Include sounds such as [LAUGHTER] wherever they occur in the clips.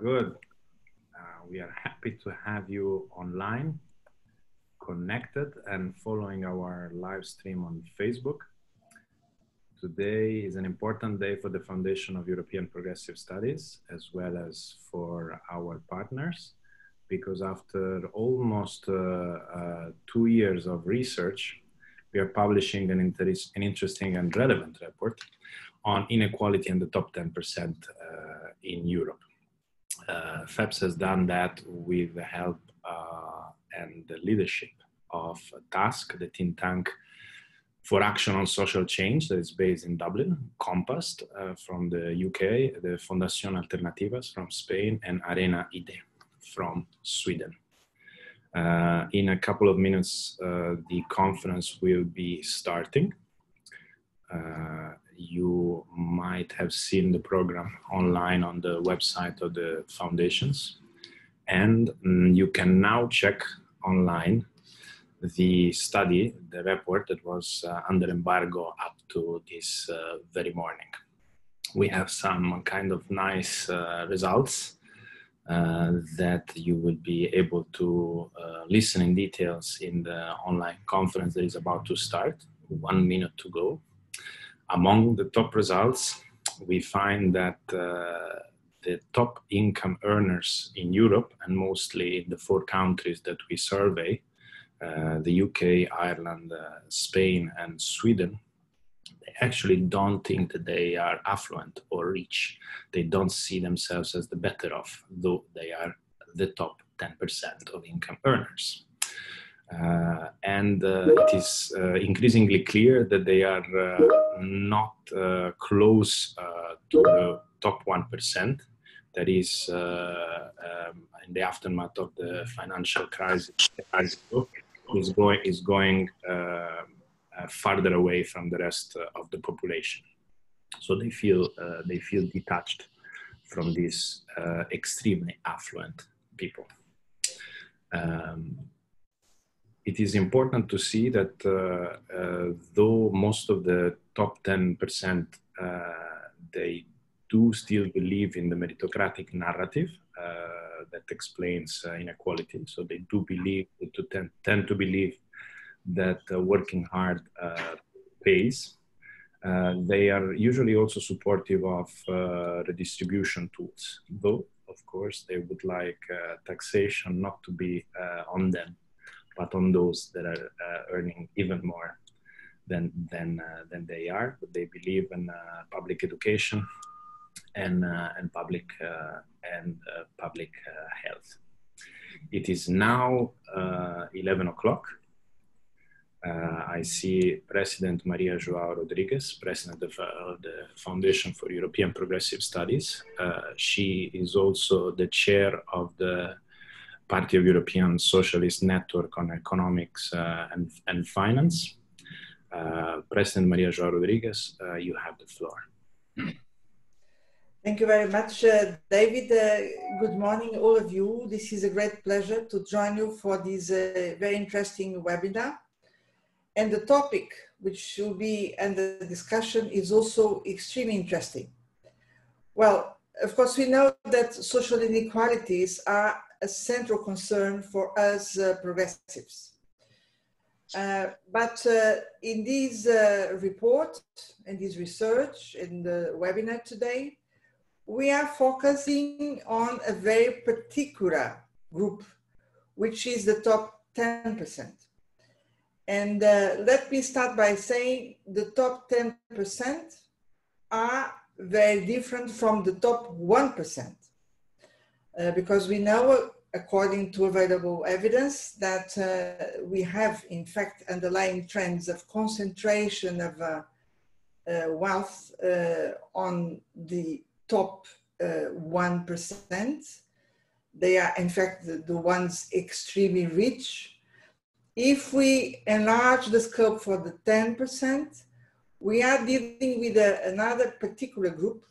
Good. Uh, we are happy to have you online, connected, and following our live stream on Facebook. Today is an important day for the Foundation of European Progressive Studies, as well as for our partners, because after almost uh, uh, two years of research, we are publishing an, inter an interesting and relevant report on inequality in the top 10% uh, in Europe. Uh, FEPS has done that with the help uh, and the leadership of TASC, the think tank for action on social change that is based in Dublin, Compass uh, from the UK, the Fundación Alternativas from Spain, and Arena Idé from Sweden. Uh, in a couple of minutes, uh, the conference will be starting. You might have seen the program online on the website of the foundations. And mm, you can now check online the study, the report that was uh, under embargo up to this uh, very morning. We have some kind of nice uh, results uh, that you will be able to uh, listen in details in the online conference that is about to start. One minute to go. Among the top results, we find that uh, the top income earners in Europe, and mostly in the four countries that we survey, uh, the UK, Ireland, uh, Spain, and Sweden, they actually don't think that they are affluent or rich. They don't see themselves as the better off, though they are the top 10% of income earners. Uh, and uh, it is uh, increasingly clear that they are uh, not uh, close uh, to the top 1%. That is, um, in the aftermath of the financial crisis, is going, is going farther away from the rest of the population. So they feel, they feel detached from these extremely affluent people. Um, it is important to see that uh, uh, though most of the top 10% uh, they do still believe in the meritocratic narrative uh, that explains uh, inequality. So they do believe tend, tend to believe that uh, working hard pays. they are usually also supportive of redistribution tools, though of course they would like taxation not to be on them but on those that are uh, earning even more than than uh, than they are. But they believe in uh, public education and and public and public health. It is now 11 o'clock. Uh, I see President Maria Joao Rodrigues, President of, uh, the Foundation for European Progressive Studies. Uh, she is also the chair of the Party of European Socialist Network on Economics uh, and, and Finance. Uh, President Maria Joao Rodrigues, uh, you have the floor. Thank you very much, uh, David. Uh, good morning, all of you. This is a great pleasure to join you for this uh, very interesting webinar. And the topic which will be under discussion is also extremely interesting. Well, of course, we know that social inequalities are a central concern for us uh, progressives. Uh, but uh, in this report and this research in the webinar today, we are focusing on a very particular group, which is the top 10%. And uh, let me start by saying the top 10% are very different from the top 1%. Uh, because we know, according to available evidence, that uh, we have, in fact, underlying trends of concentration of uh, uh wealth uh, on the top 1%. They are, in fact, the, the ones extremely rich. If we enlarge the scope for the 10%, we are dealing with a, another particular group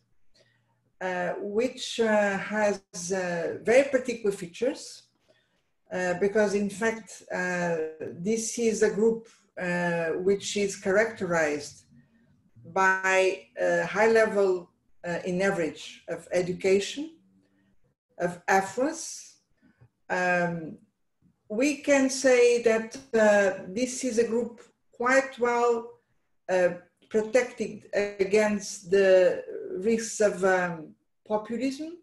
uh, which uh, has uh, very particular features uh, because in fact uh, this is a group which is characterized by a high level in average of education of affluence. Um, we can say that uh, this is a group quite well uh, protected against the risks of um, populism.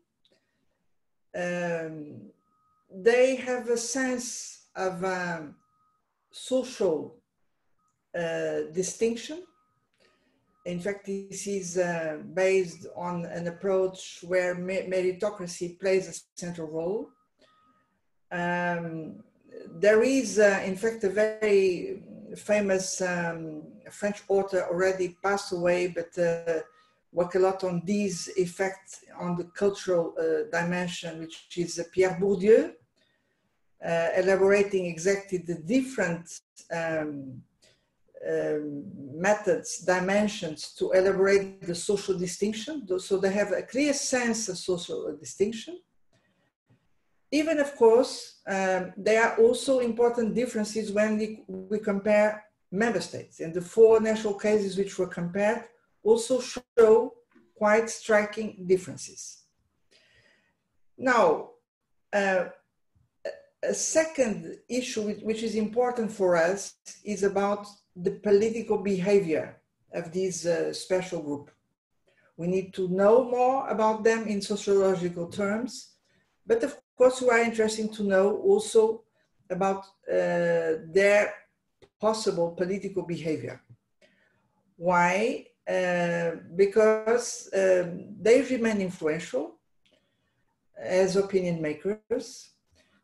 Um, they have a sense of um, social uh, distinction. In fact, this is uh, based on an approach where meritocracy plays a central role. Um, there is, uh, in fact, a very famous um, French author already passed away, but uh, work a lot on these effects on the cultural uh, dimension, which is Pierre Bourdieu, uh, elaborating exactly the different um, um, methods, dimensions to elaborate the social distinction. So they have a clear sense of social distinction even of course, um, there are also important differences when we, we compare member states. And the four national cases which were compared also show quite striking differences. Now, uh, a second issue which is important for us is about the political behavior of this uh, special group. We need to know more about them in sociological terms, but of course, we are interesting to know also about uh, their possible political behavior. Why? Because um, they remain influential as opinion makers,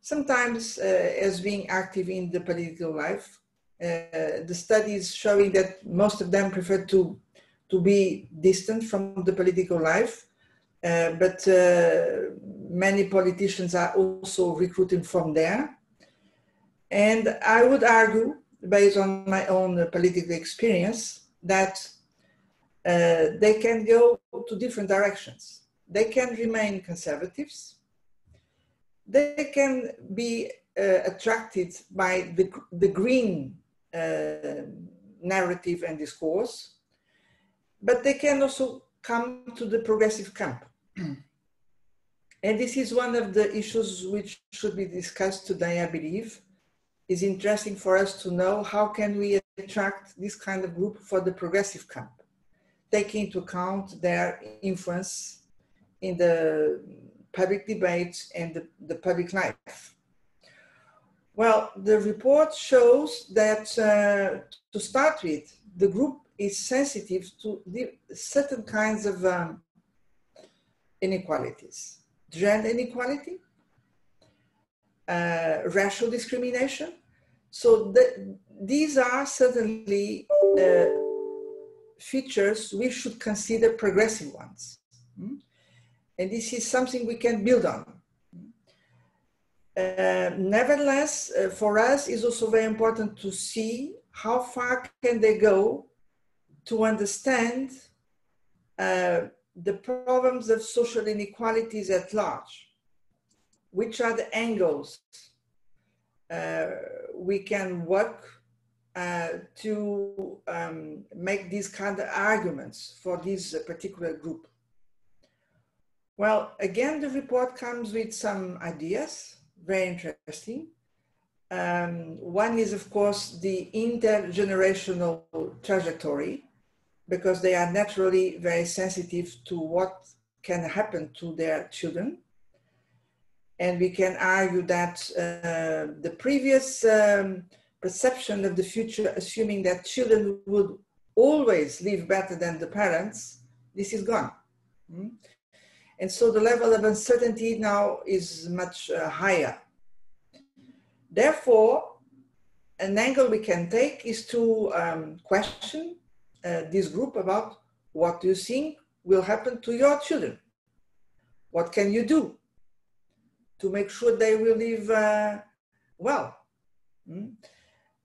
sometimes uh, as being active in the political life. Uh, the studies showing that most of them prefer to, to be distant from the political life, uh, but uh, many politicians are also recruiting from there. And I would argue, based on my own political experience, that uh, they can go to different directions. They can remain conservatives. They can be uh, attracted by the, the green uh, narrative and discourse, but they can also come to the progressive camp. [CLEARS THROAT] And this is one of the issues which should be discussed today, I believe. It's interesting for us to know how can we attract this kind of group for the progressive camp, taking into account their influence in the public debate and the, the public life. Well, the report shows that uh, to start with, the group is sensitive to certain kinds of um, inequalities gender inequality, uh, racial discrimination. So the, these are certainly uh, features we should consider progressive ones. Mm? And this is something we can build on. Uh, nevertheless, uh, for us, it's also very important to see how far can they go to understand uh, the problems of social inequalities at large. Which are the angles uh, we can work uh, to um, make these kind of arguments for this particular group? Well, again, the report comes with some ideas, very interesting. Um, one is, of course, the intergenerational trajectory because they are naturally very sensitive to what can happen to their children. And we can argue that uh, the previous um, perception of the future, assuming that children would always live better than the parents, this is gone. Mm? And so the level of uncertainty now is much uh, higher. Therefore, an angle we can take is to um, question uh, this group about what do you think will happen to your children? What can you do to make sure they will live uh, well? Mm?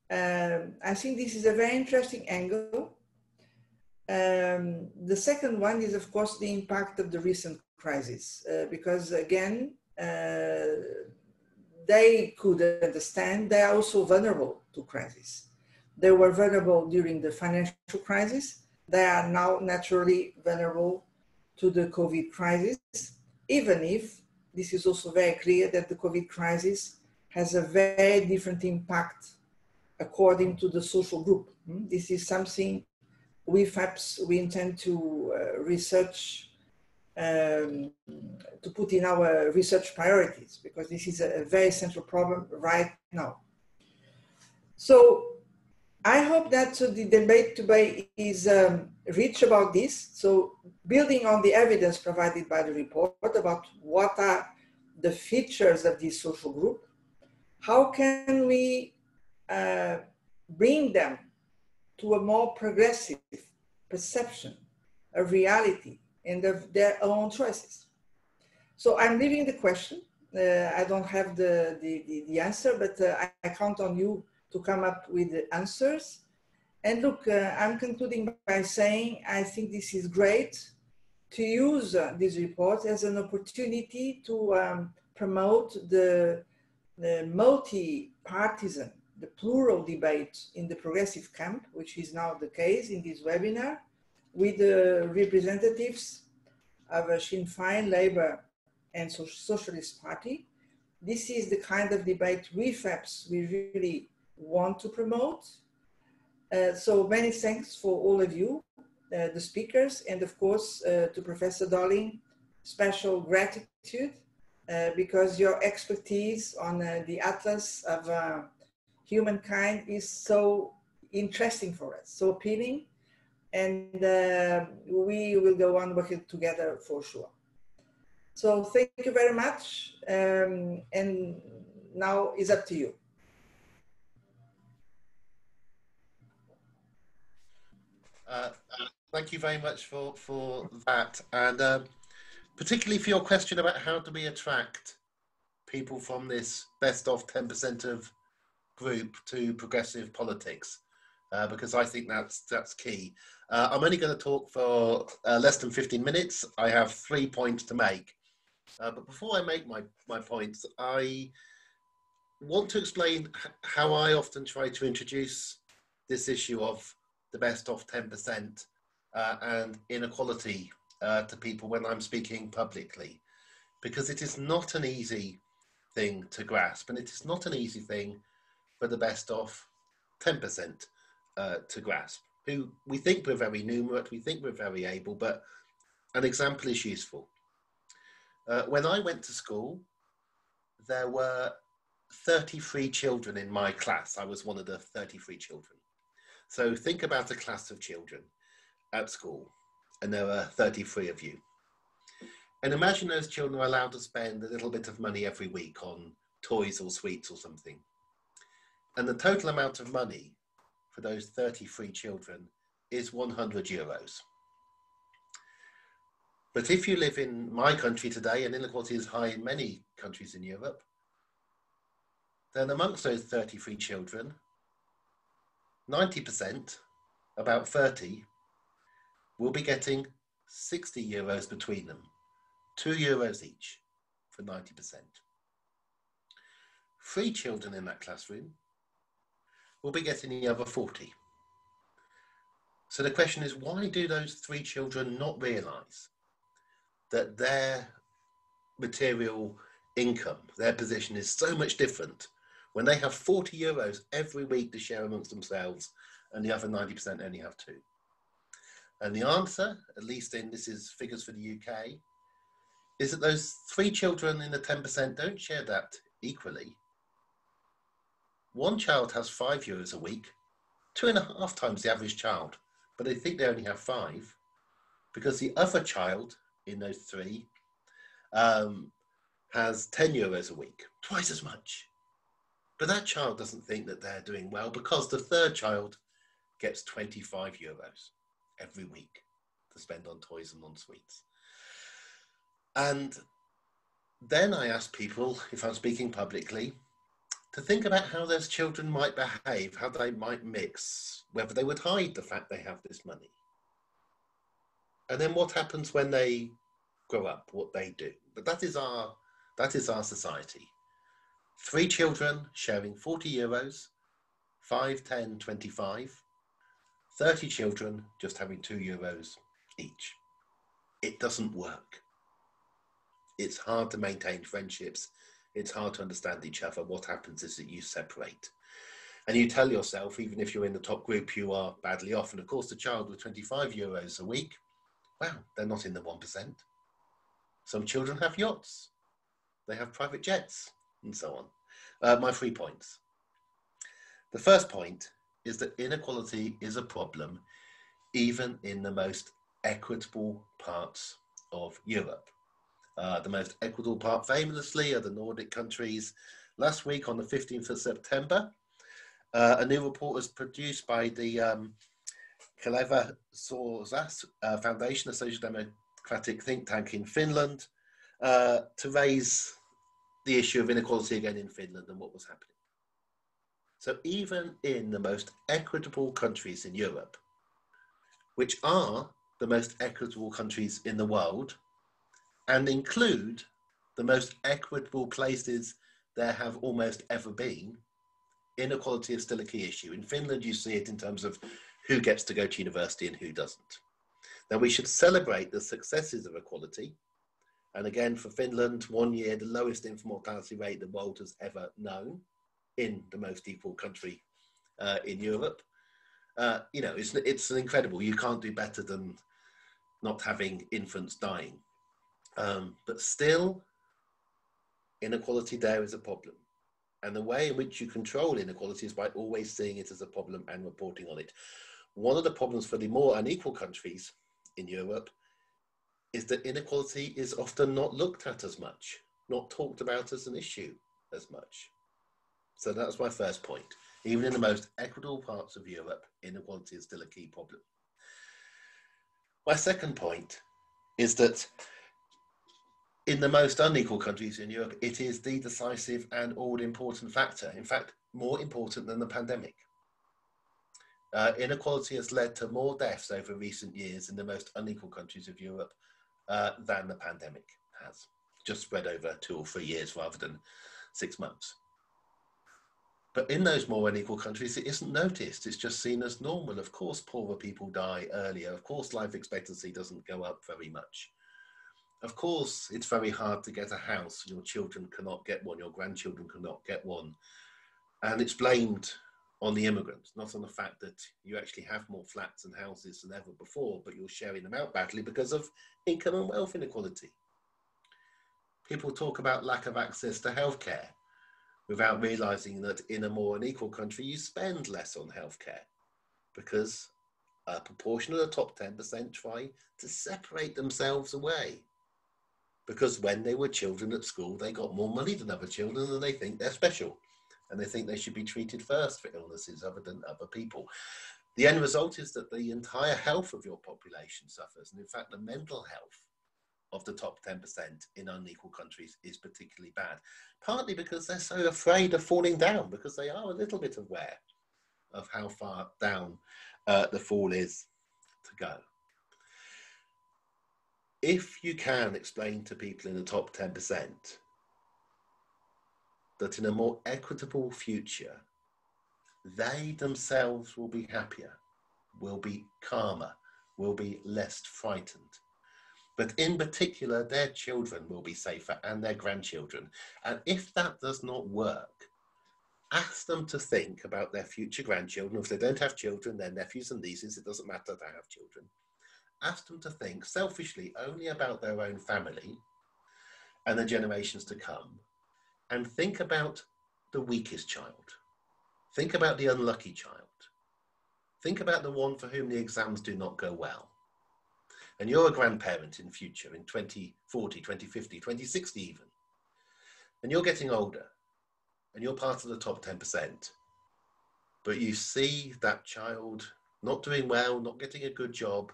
Um, I think this is a very interesting angle. Um, the second one is, of course, the impact of the recent crisis, uh, because again, uh, they could understand they are also vulnerable to crisis. They were vulnerable during the financial crisis. They are now naturally vulnerable to the COVID crisis, even if this is also very clear that the COVID crisis has a very different impact according to the social group. Hmm? This is something we FEPS, we intend to uh, research, um, to put in our research priorities, because this is a, a very central problem right now. So I hope that the debate today is um, rich about this. So building on the evidence provided by the report about what are the features of this social group, how can we uh, bring them to a more progressive perception of reality and of their own choices? So I'm leaving the question. Uh, I don't have the, the, the, the answer, but uh, I, I count on you to come up with the answers. And look, uh, I'm concluding by saying I think this is great to use uh, this report as an opportunity to um, promote the, the multi-partisan, the plural debate in the progressive camp, which is now the case in this webinar, with the representatives of a Sinn Féin, Labour, and Socialist Party. This is the kind of debate we FEPS we really want to promote. Uh, so many thanks for all of you, uh, the speakers, and of course uh, to Professor Dorling, special gratitude uh, because your expertise on uh, the atlas of uh, humankind is so interesting for us, so appealing, and we will go on working together for sure. So thank you very much, um, and now it's up to you. Uh, thank you very much for, for that. And um, particularly for your question about how do we attract people from this best of 10% of group to progressive politics, uh, because I think that's, that's key. Uh, I'm only going to talk for uh, less than 15 minutes. I have three points to make. Uh, but before I make my, my points, I want to explain how I often try to introduce this issue of the best of 10% uh, and inequality uh, to people when I'm speaking publicly, because it is not an easy thing to grasp, and it is not an easy thing for the best of 10% uh, to grasp. Who we think we're very numerate, we think we're very able, but an example is useful. Uh, when I went to school, there were 33 children in my class. I was one of the 33 children. So think about a class of children at school, and there are 33 of you. And imagine those children are allowed to spend a little bit of money every week on toys or sweets or something. And the total amount of money for those 33 children is 100 euros. But if you live in my country today, and inequality is high in many countries in Europe, then amongst those 33 children, 90%, about 30, will be getting 60 euros between them, 2 euros each for 90%. Three children in that classroom will be getting the other 40. So the question is, why do those three children not realize that their material income, their position is so much different when they have 40 euros every week to share amongst themselves and the other 90% only have two? And the answer, at least in this is figures for the UK, is that those three children in the 10% don't share that equally. One child has five euros a week, two and a half times the average child, but they think they only have five because the other child in those three um, has 10 euros a week, twice as much. But that child doesn't think that they're doing well because the third child gets 25 euros every week to spend on toys and on sweets. And then I ask people, if I'm speaking publicly, to think about how those children might behave, how they might mix, whether they would hide the fact they have this money. And then what happens when they grow up, what they do. But that is our, that is our society. Three children sharing 40 euros, 5, 10, 25. 30 children just having 2 euros each. It doesn't work. it's hard to maintain friendships. It's hard to understand each other. What happens is that you separate. And you tell yourself, even if you're in the top group, you are badly off. And of course, the child with 25 euros a week, wow, they're not in the 1%. Some children have yachts, they have private jets, and so on. Uh, my three points. The first point is that inequality is a problem even in the most equitable parts of Europe. Uh, the most equitable part, famously, are the Nordic countries. Last week, on the 15th of September, uh, a new report was produced by the um, Kalevi Sorsa's uh, Foundation, a social democratic think tank in Finland, uh, to raise the issue of inequality again in Finland and what was happening. So, even in the most equitable countries in Europe, which are the most equitable countries in the world and include the most equitable places there have almost ever been, inequality is still a key issue. In Finland, you see it in terms of who gets to go to university and who doesn't. Now, we should celebrate the successes of equality. And again, for Finland, one year, the lowest infant mortality rate the world has ever known in the most equal country uh, in Europe. Uh, you know, it's, it's incredible. You can't do better than not having infants dying. Um, but still, inequality there is a problem. And the way in which you control inequality is by always seeing it as a problem and reporting on it. One of the problems for the more unequal countries in Europe is that inequality is often not looked at as much, not talked about as an issue as much. So that's my first point. Even in the most equitable parts of Europe, inequality is still a key problem. My second point is that in the most unequal countries in Europe, it is the decisive and all important factor. In fact, more important than the pandemic. Uh, inequality has led to more deaths over recent years in the most unequal countries of Europe uh, than the pandemic has, just spread over two or three years rather than six months. But in those more unequal countries, it isn't noticed. It's just seen as normal. Of course, poorer people die earlier. Of course, life expectancy doesn't go up very much. Of course, it's very hard to get a house. Your children cannot get one. Your grandchildren cannot get one. And it's blamed on the immigrants, not on the fact that you actually have more flats and houses than ever before, but you're sharing them out badly because of income and wealth inequality. People talk about lack of access to healthcare without realizing that in a more unequal country, you spend less on healthcare because a proportion of the top 10% try to separate themselves away. Because when they were children at school, they got more money than other children and they think they're special. And they think they should be treated first for illnesses other than other people. The end result is that the entire health of your population suffers. And in fact, the mental health of the top 10% in unequal countries is particularly bad. Partly because they're so afraid of falling down, because they are a little bit aware of how far down uh, the fall is to go. If you can explain to people in the top 10% that in a more equitable future, they themselves will be happier, will be calmer, will be less frightened but in particular, their children will be safer and their grandchildren. And if that does not work, ask them to think about their future grandchildren. If they don't have children, their nephews and nieces, it doesn't matter to have children. Ask them to think selfishly only about their own family and the generations to come, and think about the weakest child. Think about the unlucky child. Think about the one for whom the exams do not go well and you're a grandparent in future in 2040 2050 2060 even and you're getting older and you're part of the top 10% but you see that child not doing well not getting a good job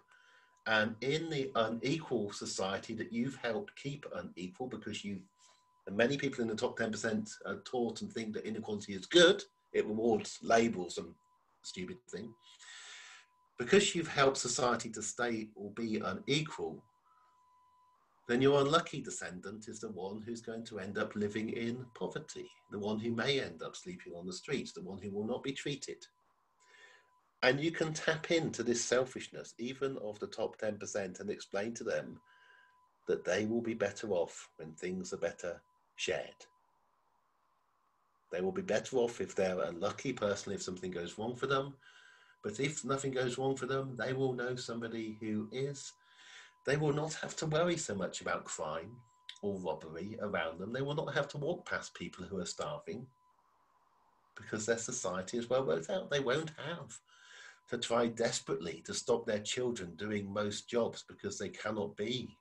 and in the unequal society that you've helped keep unequal because you many people in the top 10% are taught and think that inequality is good it rewards labels and stupid thing because you've helped society to stay or be unequal, then your unlucky descendant is the one who's going to end up living in poverty, the one who may end up sleeping on the streets, the one who will not be treated. And you can tap into this selfishness, even of the top 10%, and explain to them that they will be better off when things are better shared. They will be better off if they're a lucky person if something goes wrong for them. But if nothing goes wrong for them, they will know somebody who is. They will not have to worry so much about crime or robbery around them. They will not have to walk past people who are starving because their society is well worked out. They won't have to try desperately to stop their children doing most jobs because they cannot be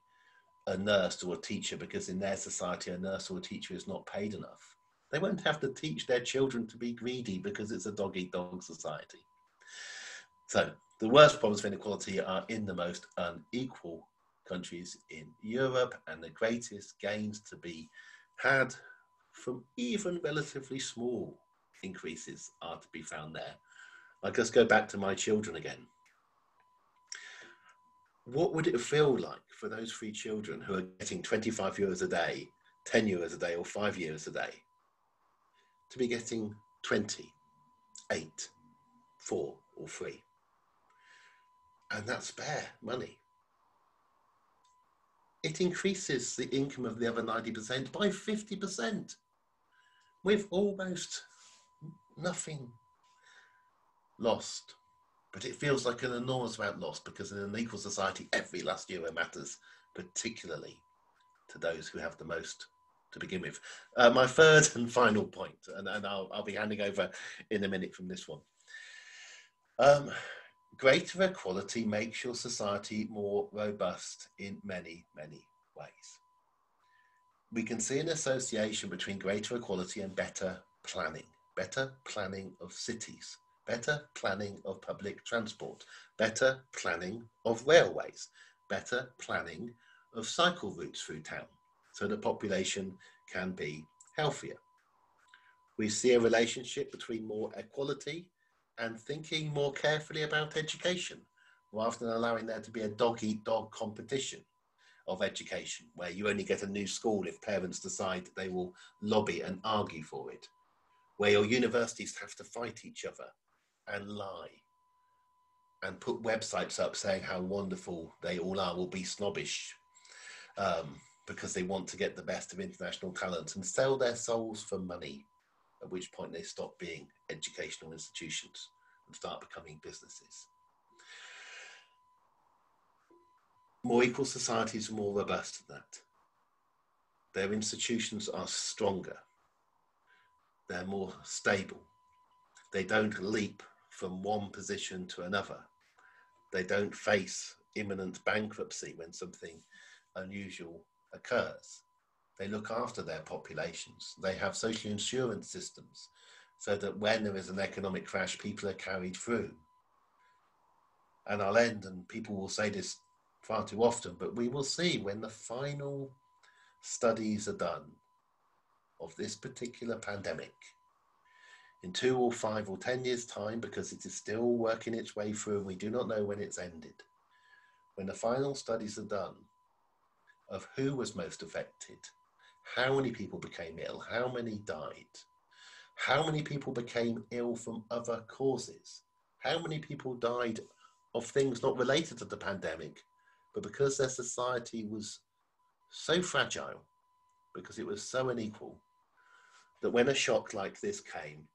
a nurse or a teacher because in their society a nurse or a teacher is not paid enough. They won't have to teach their children to be greedy because it's a dog eat dog society. So the worst problems of inequality are in the most unequal countries in Europe, and the greatest gains to be had from even relatively small increases are to be found there. Like, let's go back to my children again. What would it feel like for those three children who are getting 25 euros a day, 10 euros a day, or 5 euros a day to be getting 20, 8, 4, or 3? And that's spare money it increases the income of the other 90% by 50% with almost nothing lost. But it feels like an enormous amount lost because in an equal society, every last euro matters, particularly to those who have the most to begin with. Uh, my third and final point, and, and I'll, I'll, be handing over in a minute from this one. Um, Greater equality makes your society more robust in many, many ways. We can see an association between greater equality and better planning, better planning of cities, better planning of public transport, better planning of railways, better planning of cycle routes through town so the population can be healthier. We see a relationship between more equality and thinking more carefully about education rather than allowing there to be a dog eat dog competition of education where you only get a new school if parents decide that they will lobby and argue for it, where your universities have to fight each other and lie and put websites up saying how wonderful they all are, will be snobbish um, because they want to get the best of international talent and sell their souls for money at which point they stop being educational institutions and start becoming businesses. More equal societies are more robust than that. Their institutions are stronger. They're more stable. They don't leap from one position to another. They don't face imminent bankruptcy when something unusual occurs. They look after their populations. They have social insurance systems so that when there is an economic crash, people are carried through. And I'll end, and people will say this far too often, but we will see when the final studies are done of this particular pandemic in two or five or ten years' time, because it is still working its way through and we do not know when it's ended. When the final studies are done of who was most affected, how many people became ill, how many died, how many people became ill from other causes, how many people died of things not related to the pandemic, but because their society was so fragile, because it was so unequal, that when a shock like this came,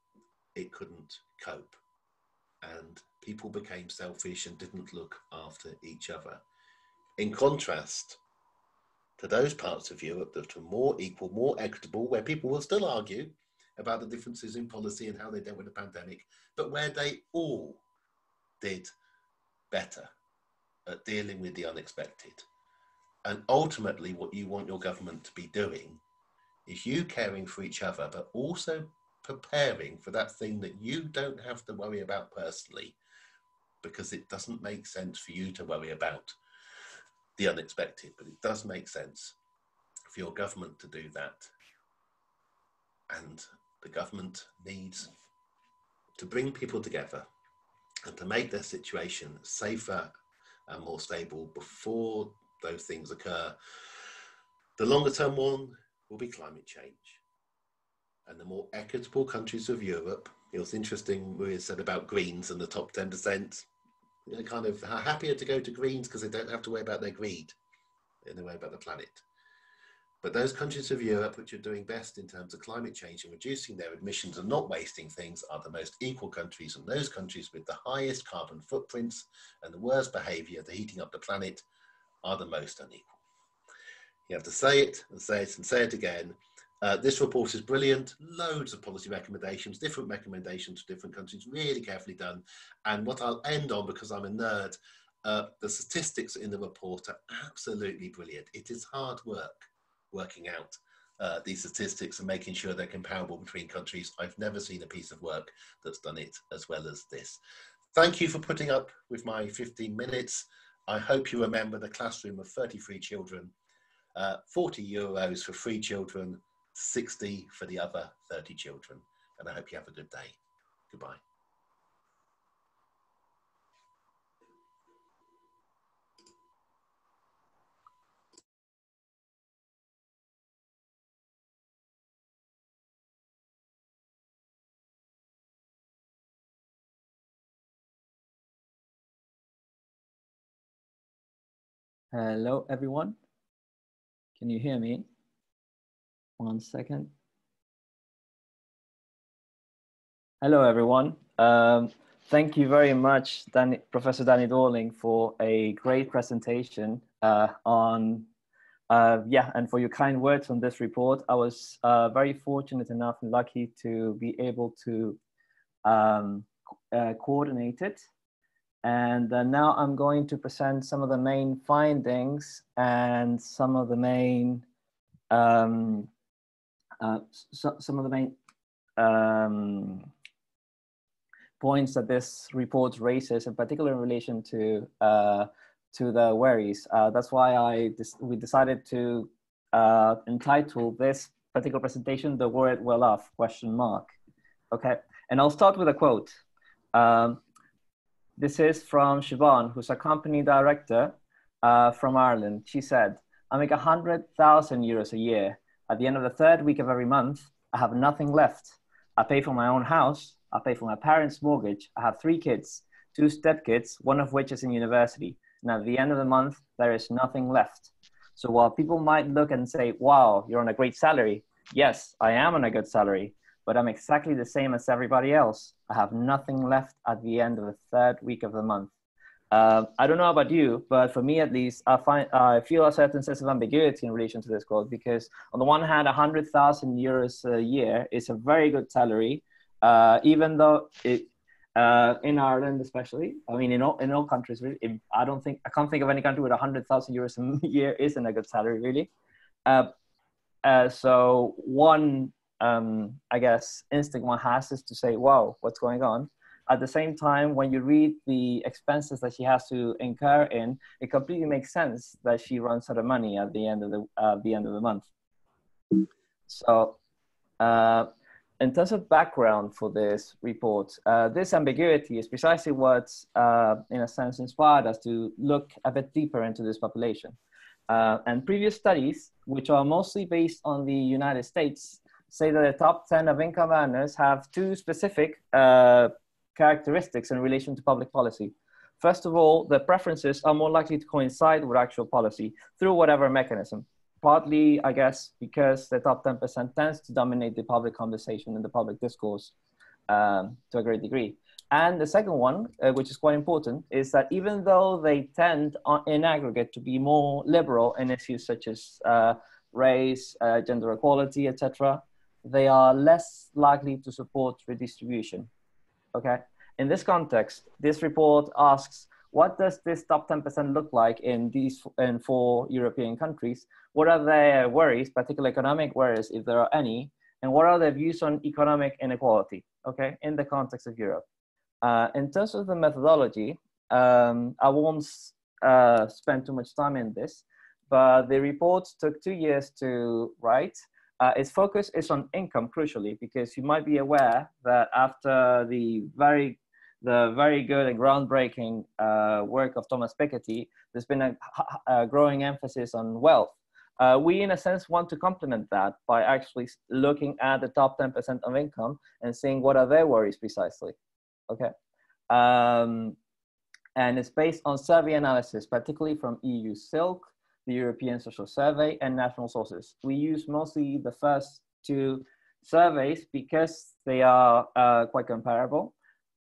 it couldn't cope. And people became selfish and didn't look after each other. In contrast, to those parts of Europe that are more equal, more equitable, where people will still argue about the differences in policy and how they dealt with the pandemic, but where they all did better at dealing with the unexpected. And ultimately, what you want your government to be doing is you caring for each other, but also preparing for that thing that you don't have to worry about personally because it doesn't make sense for you to worry about the unexpected, but it does make sense for your government to do that. And the government needs to bring people together and to make their situation safer and more stable before those things occur. The longer term one will be climate change. And the more equitable countries of Europe, it was interesting, Maria said about Greens and the top 10% you know, kind of happier to go to Greens because they don't have to worry about their greed. in a way about the planet. But those countries of Europe which are doing best in terms of climate change and reducing their emissions and not wasting things are the most equal countries. And those countries with the highest carbon footprints and the worst behavior, the heating up the planet, are the most unequal. You have to say it and say it and say it again. Uh, this report is brilliant. Loads of policy recommendations, different recommendations for different countries, really carefully done. And what I'll end on, because I'm a nerd, uh, the statistics in the report are absolutely brilliant. It is hard work working out uh, these statistics and making sure they're comparable between countries. I've never seen a piece of work that's done it as well as this. Thank you for putting up with my 15 minutes. I hope you remember the classroom of 33 children, uh, 40 euros for free children, 60 for the other 30 children. And I hope you have a good day. Goodbye. Hello, everyone. Can you hear me? One second. Hello, everyone. Um, thank you very much, Danny, Professor Danny Dorling, for a great presentation uh, on, uh, yeah, and for your kind words on this report. I was uh, very fortunate enough and lucky to be able to um, uh, coordinate it and uh, now I'm going to present some of the main findings and some of the main, um, uh, so, some of the main um, points that this report raises, in particular in relation to uh, to the worries. Uh, that's why I we decided to uh, entitle this particular presentation "The Worried Well Off?" question mark. Okay, and I'll start with a quote. Um, this is from Siobhan, who's a company director uh, from Ireland. She said, I make 100,000 euros a year. At the end of the third week of every month, I have nothing left. I pay for my own house. I pay for my parents' mortgage. I have three kids, two stepkids, one of which is in university. And at the end of the month, there is nothing left. So while people might look and say, wow, you're on a great salary. Yes, I am on a good salary but I'm exactly the same as everybody else. I have nothing left at the end of the third week of the month. Uh, I don't know about you, but for me at least, I find I feel a certain sense of ambiguity in relation to this quote because on the one hand, 100,000 euros a year is a very good salary, uh, even though it uh, in Ireland especially. I mean, in all in all countries, really, I don't think I can't think of any country with 100,000 euros a [LAUGHS] year isn't a good salary, really. Uh, uh, so one um, I guess, instinct one has is to say, wow, what's going on? At the same time, when you read the expenses that she has to incur in, it completely makes sense that she runs out of money at the end of the, uh, the, end of the month. So uh, in terms of background for this report, uh, this ambiguity is precisely what, uh, in a sense, inspired us to look a bit deeper into this population. Uh, and previous studies, which are mostly based on the United States, say that the top 10 of income earners have two specific uh, characteristics in relation to public policy. First of all, the preferences are more likely to coincide with actual policy through whatever mechanism. Partly, I guess, because the top 10% tends to dominate the public conversation and the public discourse um, to a great degree. And the second one, uh, which is quite important, is that even though they tend on, in aggregate to be more liberal in issues such as uh, race, uh, gender equality, etc., they are less likely to support redistribution. Okay. In this context, this report asks, what does this top 10% look like in these in four European countries? What are their worries, particularly economic worries, if there are any? And what are their views on economic inequality, okay, in the context of Europe? Uh, in terms of the methodology, um, I won't uh, spend too much time in this, but the report took two years to write. Uh, its focus is on income, crucially, because you might be aware that after the very the very good and groundbreaking uh, work of Thomas Piketty, there's been a, a growing emphasis on wealth. Uh, we, in a sense, want to complement that by actually looking at the top 10% of income and seeing what are their worries precisely. Okay. Um, and it's based on survey analysis, particularly from EU SILC, the European Social Survey, and national sources. We use mostly the first two surveys because they are uh, quite comparable.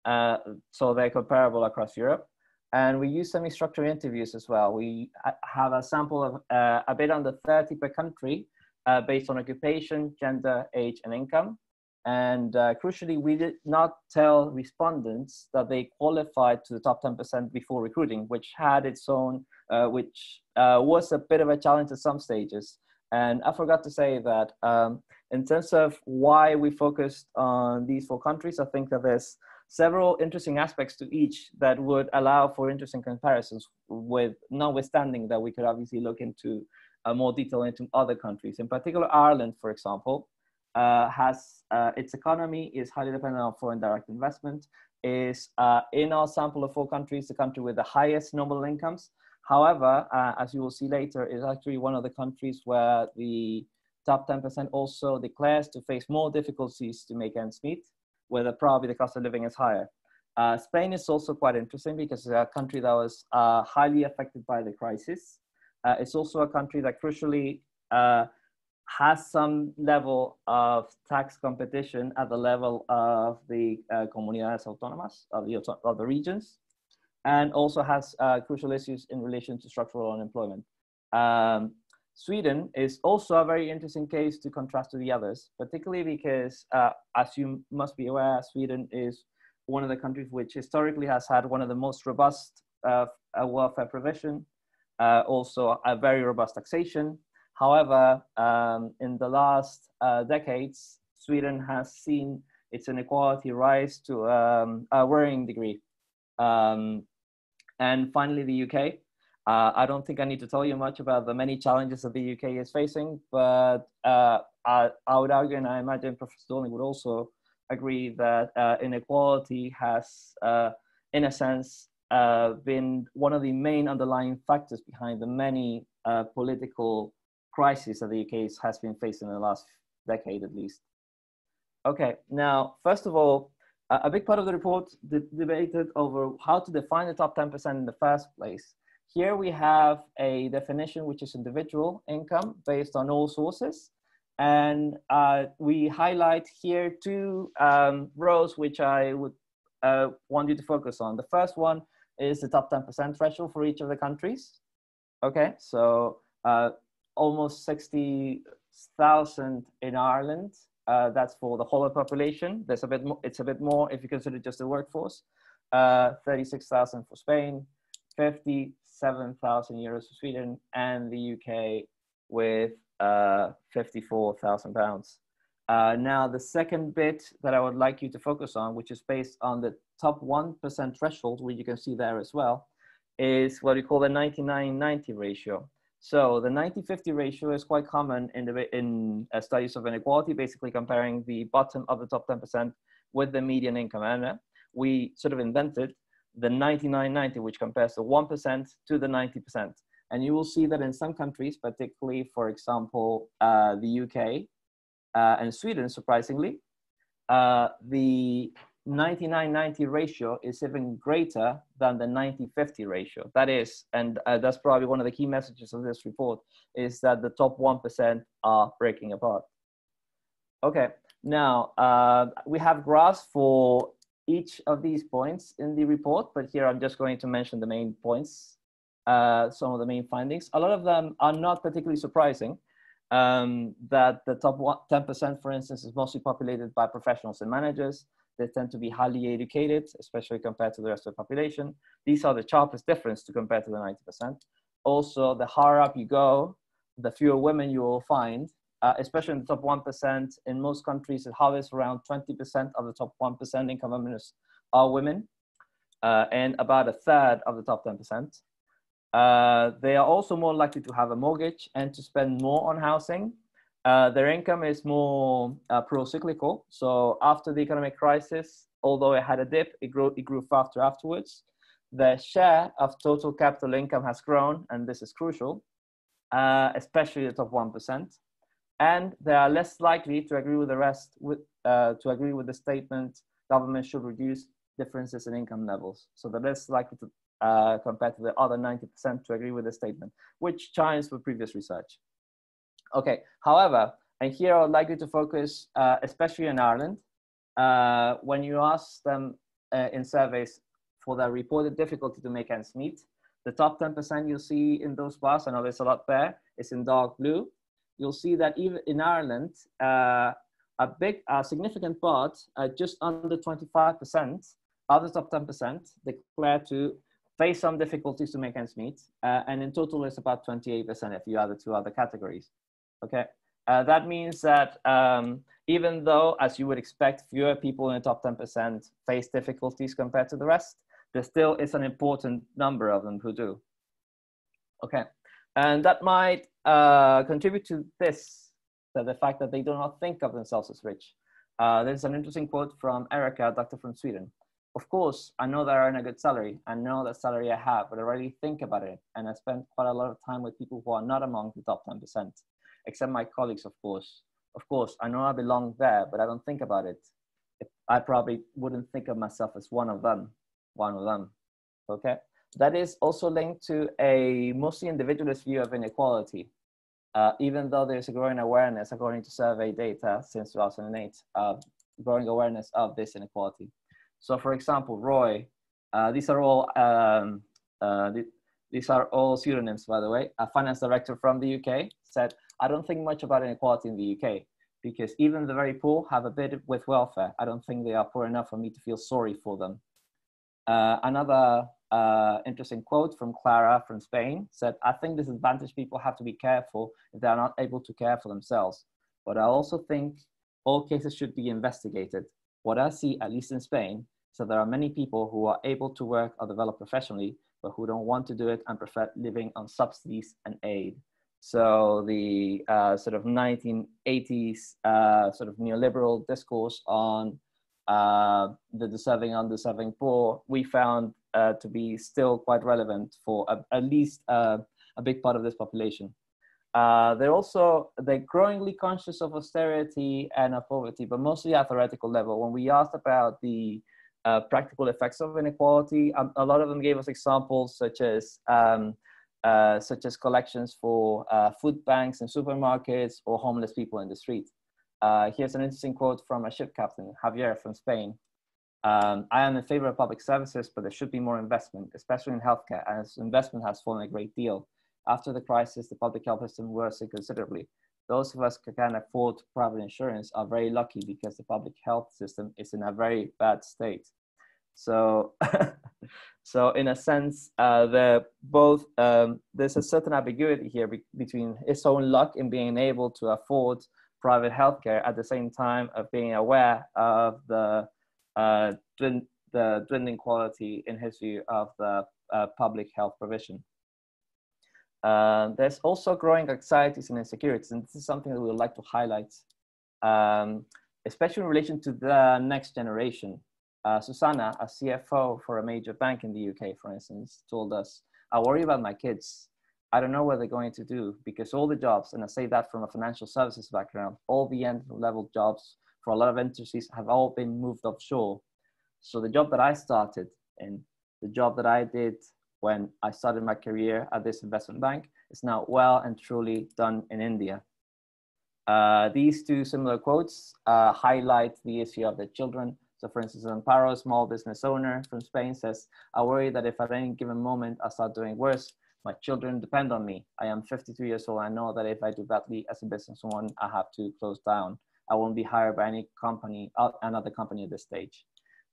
Uh, so they're comparable across Europe. And we use semi-structured interviews as well. We have a sample of uh, a bit under 30 per country uh, based on occupation, gender, age, and income. And uh, crucially, we did not tell respondents that they qualified to the top 10% before recruiting, which had its own, uh, which uh, was a bit of a challenge at some stages. And I forgot to say that um, in terms of why we focused on these four countries, I think that there's several interesting aspects to each that would allow for interesting comparisons with notwithstanding that we could obviously look into uh, more detail into other countries. In particular, Ireland, for example, uh, has uh, its economy is highly dependent on foreign direct investment, is uh, in our sample of four countries, the country with the highest nominal incomes. However, uh, as you will see later, is actually one of the countries where the top 10% also declares to face more difficulties to make ends meet, where probably the cost of living is higher. Uh, Spain is also quite interesting because it's a country that was uh, highly affected by the crisis. Uh, it's also a country that crucially uh, has some level of tax competition at the level of the uh, comunidades autónomas, of the, of the regions, and also has uh, crucial issues in relation to structural unemployment. Um, Sweden is also a very interesting case to contrast to the others, particularly because, uh, as you must be aware, Sweden is one of the countries which historically has had one of the most robust uh, welfare provision, uh, also a very robust taxation. However, um, in the last uh, decades, Sweden has seen its inequality rise to um, a worrying degree. Um, and finally, the UK. Uh, I don't think I need to tell you much about the many challenges that the UK is facing, but uh, I, I, would argue, and I imagine Professor Dorling would also agree that uh, inequality has, uh, in a sense, uh, been one of the main underlying factors behind the many uh, political crises that the UK has been facing in the last decade at least. Okay, now, first of all, a big part of the report debated over how to define the top 10% in the first place. Here we have a definition which is individual income based on all sources. And uh, we highlight here two um, rows which I would uh, want you to focus on. The first one is the top 10% threshold for each of the countries. Okay, so uh, almost 60,000 in Ireland. Uh, that's for the whole population. There's a bit more, it's a bit more if you consider just the workforce. Uh, 36,000 for Spain, 50, 7,000 euros for Sweden and the UK with uh, 54,000 pounds. Uh, now, the second bit that I would like you to focus on, which is based on the top 1% threshold, which you can see there as well, is what we call the 99-90 ratio. So the 90-50 ratio is quite common in, the, in uh, studies of inequality, basically comparing the bottom of the top 10% with the median income earner. We sort of invented the 99-90, which compares the 1% to the 90%. And you will see that in some countries, particularly, for example, uh, the UK uh, and Sweden, surprisingly, uh, the 99-90 ratio is even greater than the 90-50 ratio. That is, and uh, that's probably one of the key messages of this report, is that the top 1% are breaking apart. Okay, now uh, we have graphs for each of these points in the report, but here I'm just going to mention the main points, uh, some of the main findings. A lot of them are not particularly surprising. Um, that the top 10%, for instance, is mostly populated by professionals and managers. They tend to be highly educated, especially compared to the rest of the population. These are the sharpest difference to compare to the 90%. Also, the higher up you go, the fewer women you will find uh, especially in the top 1%. In most countries, it hovers around 20% of the top 1% income earners are women, uh, and about a third of the top 10%. Uh, they are also more likely to have a mortgage and to spend more on housing. Uh, their income is more uh, pro-cyclical. So after the economic crisis, although it had a dip, it grew, it grew faster afterwards. Their share of total capital income has grown, and this is crucial, uh, especially the top 1% and they are less likely to agree with the rest with, uh, to agree with the statement government should reduce differences in income levels. So they're less likely to uh, compared to the other 90% to agree with the statement, which chimes with previous research. Okay, however, and here I would like you to focus, uh, especially in Ireland, uh, when you ask them uh, in surveys for their reported difficulty to make ends meet, the top 10% you'll see in those bars, I know there's a lot there, it's in dark blue. You'll see that even in Ireland, uh, a big, a significant part, uh, just under 25% of the top 10% declare to face some difficulties to make ends meet. Uh, and in total, it's about 28% if you add the two other categories. Okay. Uh, that means that um, even though, as you would expect, fewer people in the top 10% face difficulties compared to the rest, there still is an important number of them who do. Okay, and that might uh, contribute to this, the fact that they do not think of themselves as rich. Uh, there's an interesting quote from Erica, a doctor from Sweden. Of course, I know that I earn a good salary. I know that salary I have, but I really think about it. And I spend quite a lot of time with people who are not among the top 10% except my colleagues, of course. Of course, I know I belong there, but I don't think about it. I probably wouldn't think of myself as one of them, one of them. Okay, that is also linked to a mostly individualist view of inequality. Uh, even though there's a growing awareness, according to survey data since 2008, uh, growing awareness of this inequality. So, for example, Roy, uh, these are all um, uh, these are all pseudonyms, by the way. A finance director from the UK said, I don't think much about inequality in the UK because even the very poor have a bit with welfare. I don't think they are poor enough for me to feel sorry for them. Uh, another uh, interesting quote from Clara from Spain said, I think disadvantaged people have to be careful if they are not able to care for themselves. But I also think all cases should be investigated. What I see, at least in Spain, that there are many people who are able to work or develop professionally, but who don't want to do it and prefer living on subsidies and aid. So the uh, sort of 1980s uh, sort of neoliberal discourse on uh, the deserving, and undeserving poor, we found uh, to be still quite relevant for a, at least uh, a big part of this population. Uh, they're also they're growingly conscious of austerity and of poverty, but mostly at a theoretical level. When we asked about the practical effects of inequality, um, a lot of them gave us examples such as um, uh, such as collections for uh, food banks and supermarkets or homeless people in the street. Uh, here's an interesting quote from a ship captain, Javier from Spain. Um, I am in favor of public services, but there should be more investment, especially in healthcare, as investment has fallen a great deal. After the crisis, the public health system worsened considerably. Those of us who can afford private insurance are very lucky because the public health system is in a very bad state. So [LAUGHS] So in a sense, uh, both um, there's a certain ambiguity here be between its own luck in being able to afford private healthcare at the same time of being aware of the uh, the dwindling quality in his view of the uh, public health provision. Uh, there's also growing anxieties and insecurities, and this is something that we would like to highlight, um, especially in relation to the next generation. Uh, Susanna, a CFO for a major bank in the UK, for instance, told us, I worry about my kids. I don't know what they're going to do because all the jobs, and I say that from a financial services background, all the end level jobs for a lot of industries have all been moved offshore. So the job that I started and the job that I did when I started my career at this investment bank is now well and truly done in India. Uh, these two similar quotes uh, highlight the issue of the children so for instance, Amparo, a small business owner from Spain says, I worry that if at any given moment I start doing worse, my children depend on me. I am 52 years old. I know that if I do badly as a businesswoman, I have to close down. I won't be hired by any company, uh, another company at this stage.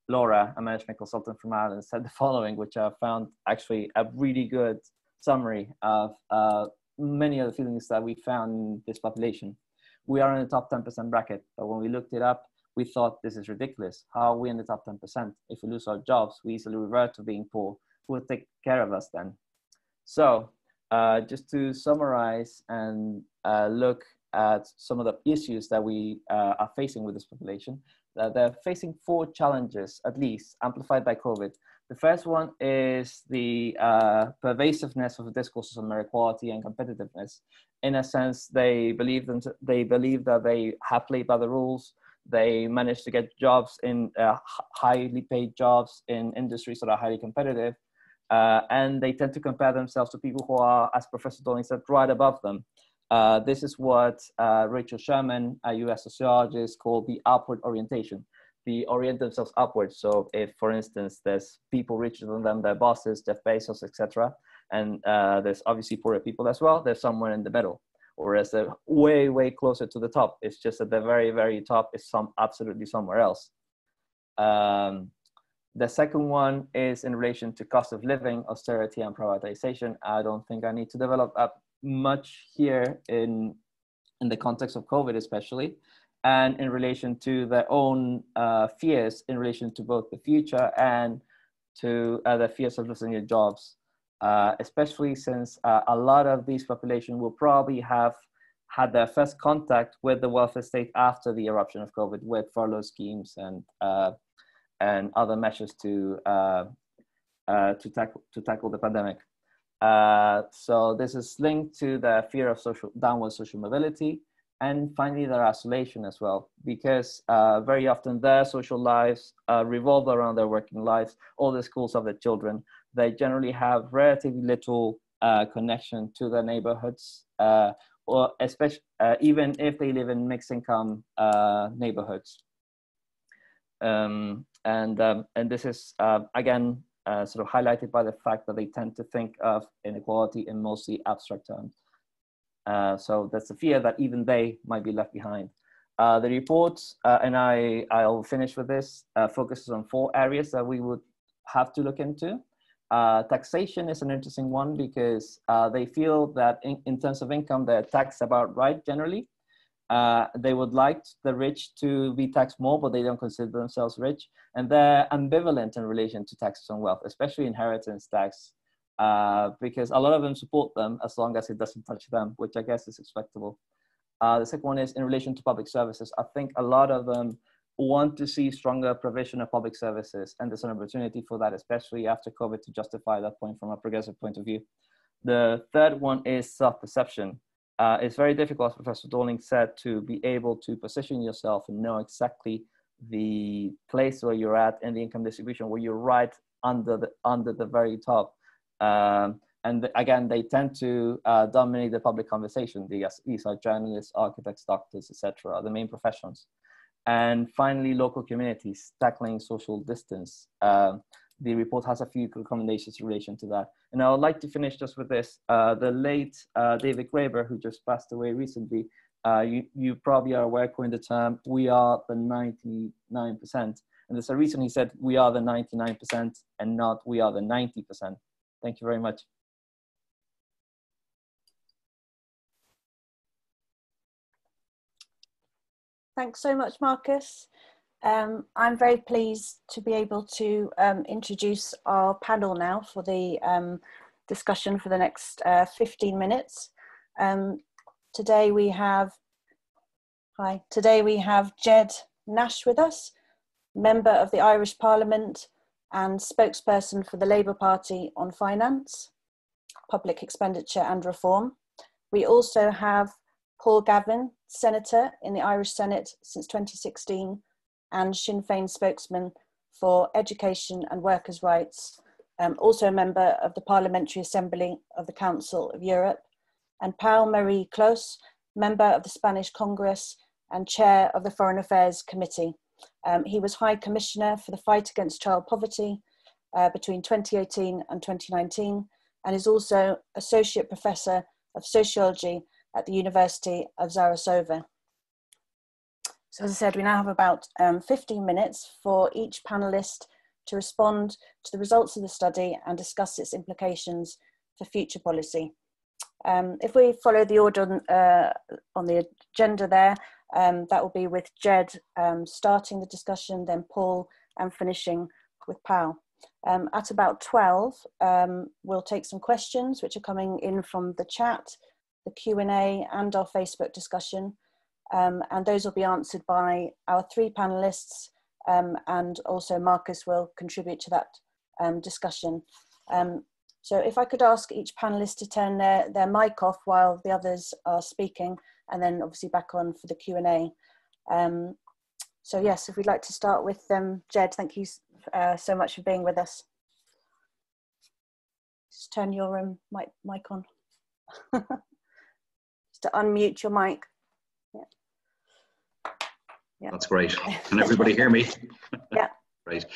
Laura, a management consultant from Ireland, said the [LAUGHS] following, which I found actually a really good summary of uh, many of the feelings that we found in this population. We are in the top 10% bracket, but when we looked it up, we thought this is ridiculous. How are we in the top 10%? If we lose our jobs, we easily revert to being poor. Who will take care of us then? So uh, just to summarize and uh, look at some of the issues that we uh, are facing with this population, uh, they're facing four challenges, at least, amplified by COVID. The first one is the uh, pervasiveness of discourses on inequality and competitiveness. In a sense, they believe, them they believe that they have played by the rules, they manage to get jobs in uh, highly paid jobs in industries that are highly competitive. Uh, and they tend to compare themselves to people who are, as Professor Dorling said, right above them. Uh, this is what uh, Rachel Sherman, a US sociologist, called the upward orientation. They orient themselves upwards. So if, for instance, there's people richer than them, their bosses, Jeff Bezos, etc., and uh, there's obviously poorer people as well, they're somewhere in the middle. Whereas they're way, way closer to the top. It's just at the very, very top is some absolutely somewhere else. Um, the second one is in relation to cost of living, austerity, and privatization. I don't think I need to develop up much here in in the context of COVID, especially, and in relation to their own uh, fears in relation to both the future and to uh, the fears of losing your jobs, uh, especially since uh, a lot of these population will probably have had their first contact with the welfare state after the eruption of COVID, with furlough schemes and uh, and other measures to uh, uh, to tackle to tackle the pandemic. So this is linked to the fear of social downward social mobility, and finally their isolation as well, because uh, very often their social lives uh, revolve around their working lives, all the schools of their children. They generally have relatively little uh, connection to their neighborhoods, or especially even if they live in mixed income neighborhoods. Um, and um, and this is uh, again uh, sort of highlighted by the fact that they tend to think of inequality in mostly abstract terms. Uh, so that's the fear that even they might be left behind. Uh, the report, uh, and I I'll finish with this, uh, focuses on four areas that we would have to look into. Taxation is an interesting one because they feel that in, in terms of income, they're taxed about right generally, uh, they would like the rich to be taxed more, but they don't consider themselves rich. And they're ambivalent in relation to taxes on wealth, especially inheritance tax, uh, because a lot of them support them as long as it doesn't touch them, which I guess is expectable. Uh, the second one is in relation to public services. I think a lot of them want to see stronger provision of public services, and there's an opportunity for that, especially after COVID, to justify that point from a progressive point of view. The third one is self perception uh, it's very difficult, as Professor Dorling said, to be able to position yourself and know exactly the place where you're at in the income distribution, where you're right under the under the very top. Um, and again, they tend to uh, dominate the public conversation. These are journalists, architects, doctors, etc., the main professions. And finally, local communities tackling social distance. Uh, the report has a few recommendations in relation to that. And I would like to finish just with this. Uh, the late uh, David Graeber, who just passed away recently, uh, you, you probably are aware coined the term, we are the 99%. And there's a reason he said, we are the 99% and not we are the 90%. Thank you very much. Thanks so much, Marcos. Um, I'm very pleased to be able to um, introduce our panel now for the um, discussion for the next uh, 15 minutes. Um, today we have, hi, today we have Ged Nash with us, member of the Irish Parliament and spokesperson for the Labour Party on finance, public expenditure and reform. We also have Paul Gavan, Senator in the Irish Senate since 2016 and Sinn Féin spokesman for education and workers' rights, um, also a member of the Parliamentary Assembly of the Council of Europe, and Paul Marí-Klose, member of the Spanish Congress and chair of the Foreign Affairs Committee. Um, he was High Commissioner for the fight against child poverty uh, between 2018 and 2019, and is also Associate Professor of Sociology at the University of Zaragoza. So as I said, we now have about um, 15 minutes for each panelist to respond to the results of the study and discuss its implications for future policy. Um, if we follow the order uh, on the agenda there, um, that will be with Ged um, starting the discussion, then Paul, and finishing with Pau. Um, at about 12, um, we'll take some questions which are coming in from the chat, the Q&A and our Facebook discussion. Um, and those will be answered by our three panelists um, and also Marcos will contribute to that um, discussion. Um, so if I could ask each panelist to turn their, their mic off while the others are speaking and then obviously back on for the Q&A. Um, so yes, if we'd like to start with um, Ged, thank you uh, so much for being with us. Just turn your mic, mic on. [LAUGHS] To unmute your mic. Yeah. yeah. That's great. Can everybody hear me? [LAUGHS] yeah. [LAUGHS] Great.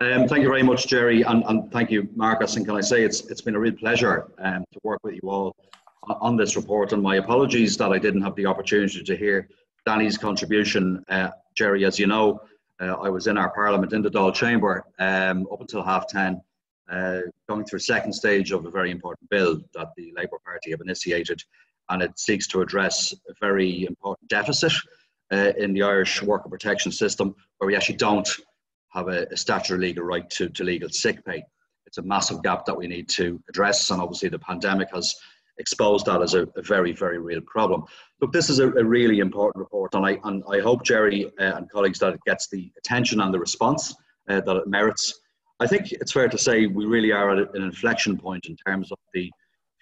Um, thank you very much, Jerry, and, and, thank you, Marcos. And can I say it's it's been a real pleasure um, to work with you all on this report. And my apologies that I didn't have the opportunity to hear Danny's contribution. Uh, Jerry, as you know, uh, I was in our Parliament in the Dáil Chamber um, up until half ten, uh, going through second stage of a very important bill that the Labour Party have initiated, and it seeks to address a very important deficit uh, in the Irish worker protection system, where we actually don't have a, a statutory legal right to, to legal sick pay. It's a massive gap that we need to address, and obviously the pandemic has exposed that as a, a very, very real problem. Look, this is a, a, really important report, and I, and I hope, Jerry uh, and colleagues, that it gets the attention and the response uh, that it merits. I think it's fair to say we really are at an inflection point in terms of the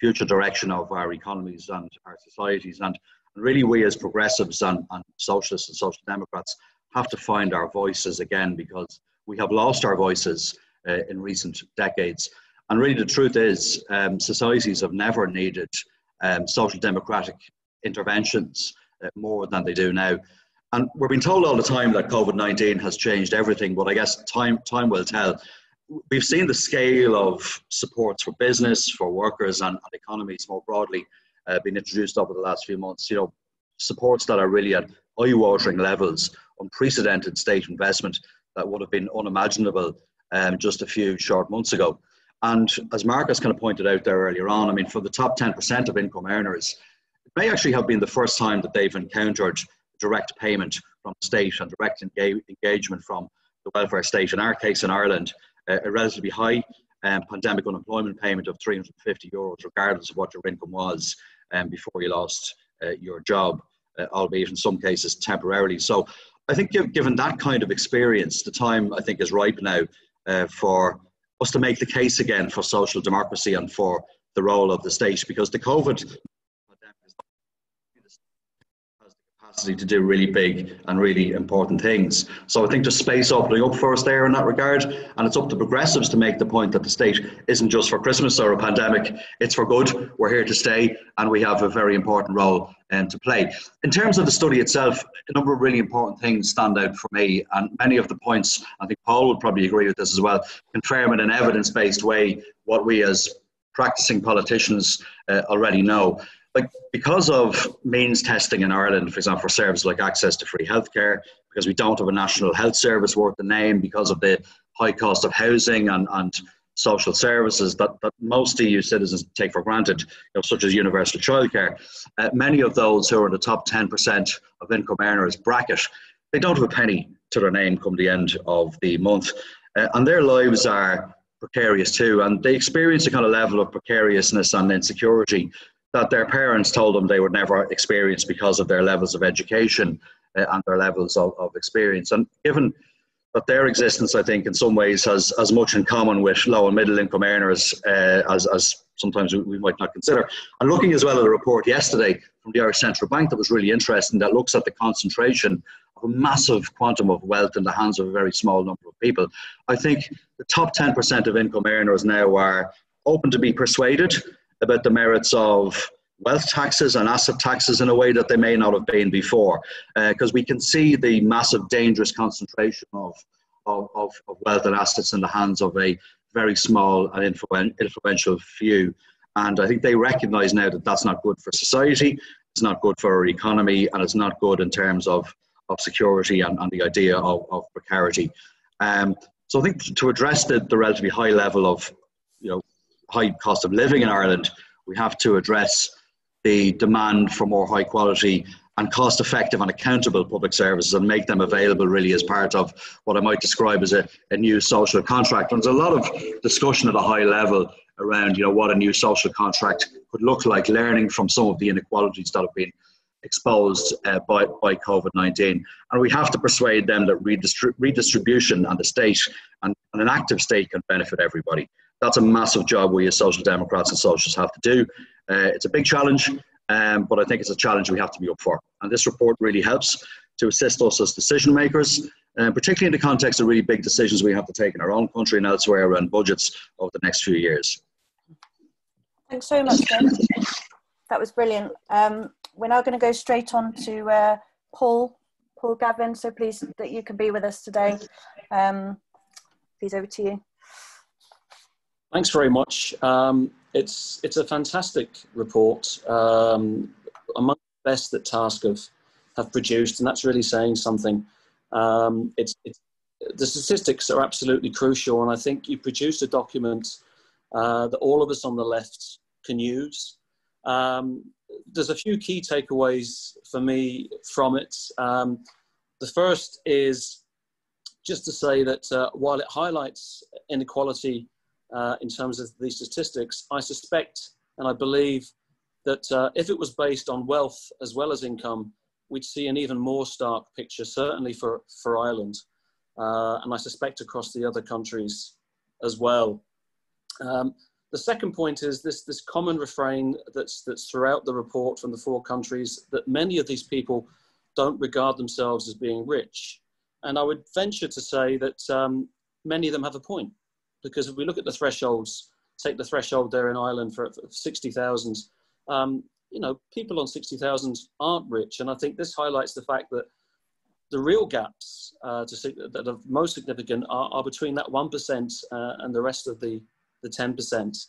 future direction of our economies and our societies. And really, we as progressives and, and socialists and social democrats have to find our voices again because we have lost our voices uh, in recent decades. And really, the truth is, um, societies have never needed um, social democratic interventions uh, more than they do now. And we're being told all the time that COVID 19 has changed everything, but I guess time, time will tell. We've seen the scale of supports for business, for workers, and, and economies more broadly uh, being introduced over the last few months. You know, supports that are really at eye watering levels, unprecedented state investment that would have been unimaginable um, just a few short months ago. And as Marcos kind of pointed out there earlier on, I mean, for the top 10% of income earners, it may actually have been the first time that they've encountered direct payment from the state and direct engagement from the welfare state. In our case in Ireland, a relatively high um, pandemic unemployment payment of 350 euros, regardless of what your income was um, before you lost uh, your job, uh, albeit in some cases temporarily. So I think given that kind of experience, the time I think is ripe now uh, for us to make the case again for social democracy and for the role of the state because the COVID capacity to do really big and really important things. So I think there's space opening up for us there in that regard. And it's up to progressives to make the point that the state isn't just for Christmas or a pandemic, it's for good. We're here to stay and we have a very important role um, to play. In terms of the study itself, a number of really important things stand out for me. And many of the points, I think Paul would probably agree with this as well, confirm in an evidence based way what we as practicing politicians uh, already know like because of means testing in Ireland, for example, for services like access to free healthcare, because we don't have a national health service worth the name, because of the high cost of housing and, and social services that, that most EU citizens take for granted, you know, such as universal childcare. Uh, many of those who are in the top 10% of income earners bracket, they don't have a penny to their name come the end of the month. Uh, and their lives are precarious too, and they experience a kind of level of precariousness and insecurity that their parents told them they would never experience because of their levels of education uh, and their levels of, of experience. And given that their existence, I think, in some ways has as much in common with low and middle income earners uh, as, as sometimes we might not consider. And looking as well at a report yesterday from the Irish Central Bank that was really interesting that looks at the concentration of a massive quantum of wealth in the hands of a very small number of people. I think the top 10% of income earners now are open to be persuaded about the merits of wealth taxes and asset taxes in a way that they may not have been before. Because uh, we can see the massive, dangerous concentration of, of, of, wealth and assets in the hands of a very small and influen- influential few. And I think they recognize now that that's not good for society, it's not good for our economy, and it's not good in terms of, of security and, and the idea of, of precarity. Um, so I think to address the, the relatively high level of high cost of living in Ireland, we have to address the demand for more high quality and cost effective and accountable public services and make them available really as part of what I might describe as a, a new social contract. And there's a lot of discussion at a high level around you know what a new social contract could look like, learning from some of the inequalities that have been exposed uh, by, by COVID 19. And we have to persuade them that redistrib- redistribution and the state and, and, an active state can benefit everybody that's a massive job we as social democrats and socialists have to do. Uh, it's a big challenge, um, but I think it's a challenge we have to be up for. And this report really helps to assist us as decision makers, uh, particularly in the context of really big decisions we have to take in our own country and elsewhere around budgets over the next few years. Thanks so much, Ben. that was brilliant. Um, we're now going to go straight on to uh, Paul, Paul Gavan. So please that you can be with us today. Um, please over to you. Thanks very much. Um, it's it's a fantastic report, um, among the best that TASC have, have produced, and that's really saying something. Um, it's, it's, the statistics are absolutely crucial, and I think you produced a document uh, that all of us on the left can use. Um, there's a few key takeaways for me from it. Um, the first is just to say that uh, while it highlights inequality uh, in terms of the statistics, I suspect and I believe that uh, if it was based on wealth as well as income, we'd see an even more stark picture, certainly for, for Ireland, uh, and I suspect across the other countries as well. Um, the second point is this, this common refrain that's, that's throughout the report from the four countries that many of these people don't regard themselves as being rich. And I would venture to say that um, many of them have a point because if we look at the thresholds, take the threshold there in Ireland for, for 60,000, um, you know, people on 60,000 aren't rich. And I think this highlights the fact that the real gaps uh, to, that are most significant are, are between that 1% uh, and the rest of the, the 10%.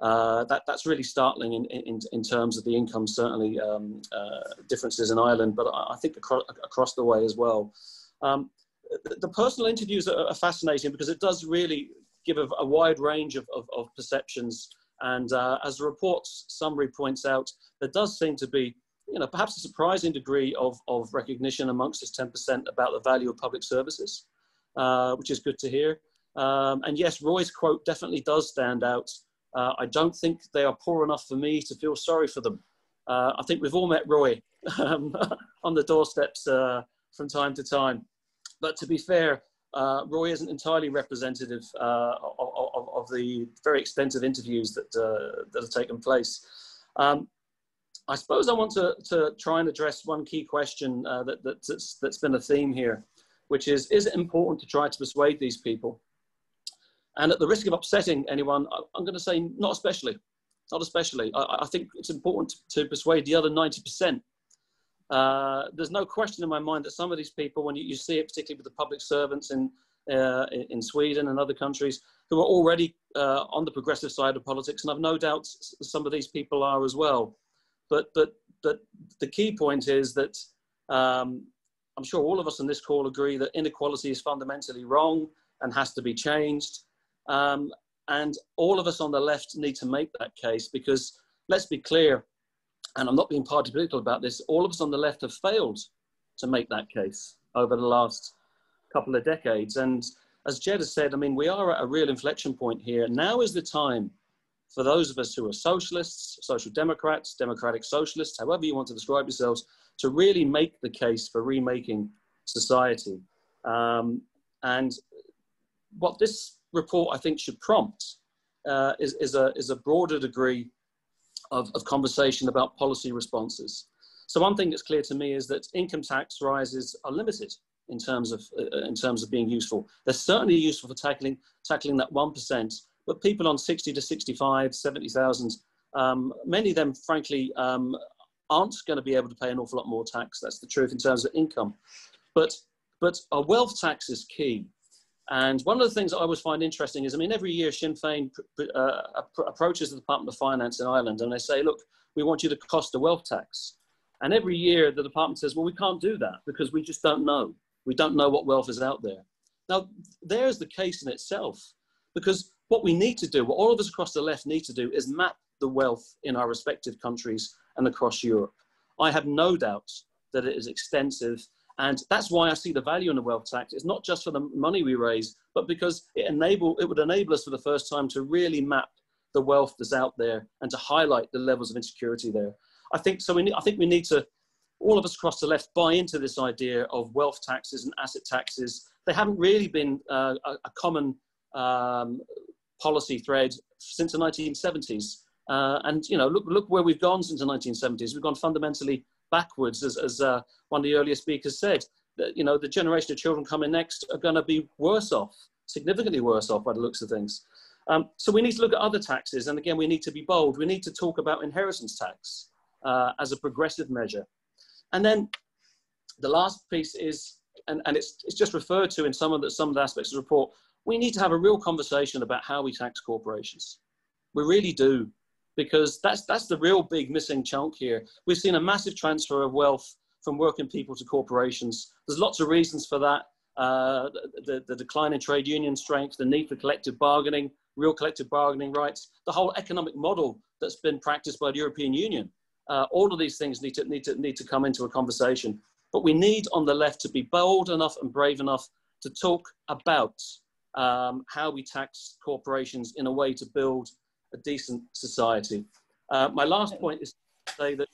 Uh, that, that's really startling in, in, in terms of the income, certainly um, uh, differences in Ireland, but I, I think across, across, the way as well. Um, the, personal interviews are, fascinating because it does really give a, a wide range of, of, of perceptions. And uh, as the report's summary points out, there does seem to be, you know, perhaps a surprising degree of, of recognition amongst this 10% about the value of public services, uh, which is good to hear. Um, and yes, Roy's quote definitely does stand out. Uh, I don't think they are poor enough for me to feel sorry for them. Uh, I think we've all met Roy [LAUGHS] um, [LAUGHS] on the doorsteps uh, from time to time. But to be fair, uh, Roy isn't entirely representative uh, of, of, of, the very extensive interviews that, uh, that have taken place. Um, I suppose I want to, to try and address one key question uh, that, that's, that's been a theme here, which is, is it important to try to persuade these people? And at the risk of upsetting anyone, I'm going to say not especially, not especially. I, I think it's important to persuade the other 90% uh, there's no question in my mind that some of these people, when you, you see it, particularly with the public servants in, uh, in Sweden and other countries, who are already uh, on the progressive side of politics, and I've no doubt some of these people are as well. But, but, but the key point is that um, I'm sure all of us on this call agree that inequality is fundamentally wrong and has to be changed. Um, and all of us on the left need to make that case because let's be clear, and I'm not being party political about this, all of us on the left have failed to make that case over the last couple of decades. And as Ged has said, I mean, we are at a real inflection point here. Now is the time for those of us who are socialists, social democrats, democratic socialists, however you want to describe yourselves, to really make the case for remaking society. Um, and what this report, I think, should prompt uh, is, is, a, is a broader degree of, of conversation about policy responses. So one thing that's clear to me is that income tax rises are limited in terms of uh, in terms of being useful. They're certainly useful for tackling tackling that one percent, but people on 60 to 65, 70,000, um, many of them, frankly, um, aren't going to be able to pay an awful lot more tax. That's the truth in terms of income. But but a wealth tax is key. And one of the things I always find interesting is, I mean, every year Sinn Féin uh, approaches the Department of Finance in Ireland and they say, look, we want you to cost a wealth tax. And every year the department says, well, we can't do that because we just don't know. We don't know what wealth is out there. Now, there's the case in itself because what we need to do, what all of us across the left need to do, is map the wealth in our respective countries and across Europe. I have no doubt that it is extensive and that's why I see the value in the wealth tax. It's not just for the money we raise, but because it enable it would enable us for the first time to really map the wealth that's out there and to highlight the levels of insecurity there. I think so. We need, I think we need to, all of us across the left, buy into this idea of wealth taxes and asset taxes. They haven't really been uh, a, a, common um, policy thread since the 1970s. Uh, and you know, look, look where we've gone since the 1970s. We've gone fundamentally backwards, as, as uh, one of the earlier speakers said. That, you know, the generation of children coming next are going to be worse off, significantly worse off by the looks of things. Um, so we need to look at other taxes. And again, we need to be bold. We need to talk about inheritance tax uh, as a progressive measure. And then the last piece is, and, and it's, it's just referred to in some of, the, some of the aspects of the report, we need to have a real conversation about how we tax corporations. We really do, because that's, that's the real big missing chunk here. We've seen a massive transfer of wealth from working people to corporations. There's lots of reasons for that. Uh, the, the decline in trade union strength, the need for collective bargaining, real collective bargaining rights, the whole economic model that's been practiced by the European Union. Uh, all of these things need to, need, to, need to come into a conversation. But we need on the left to be bold enough and brave enough to talk about um, how we tax corporations in a way to build a decent society. Uh, my last point is to say that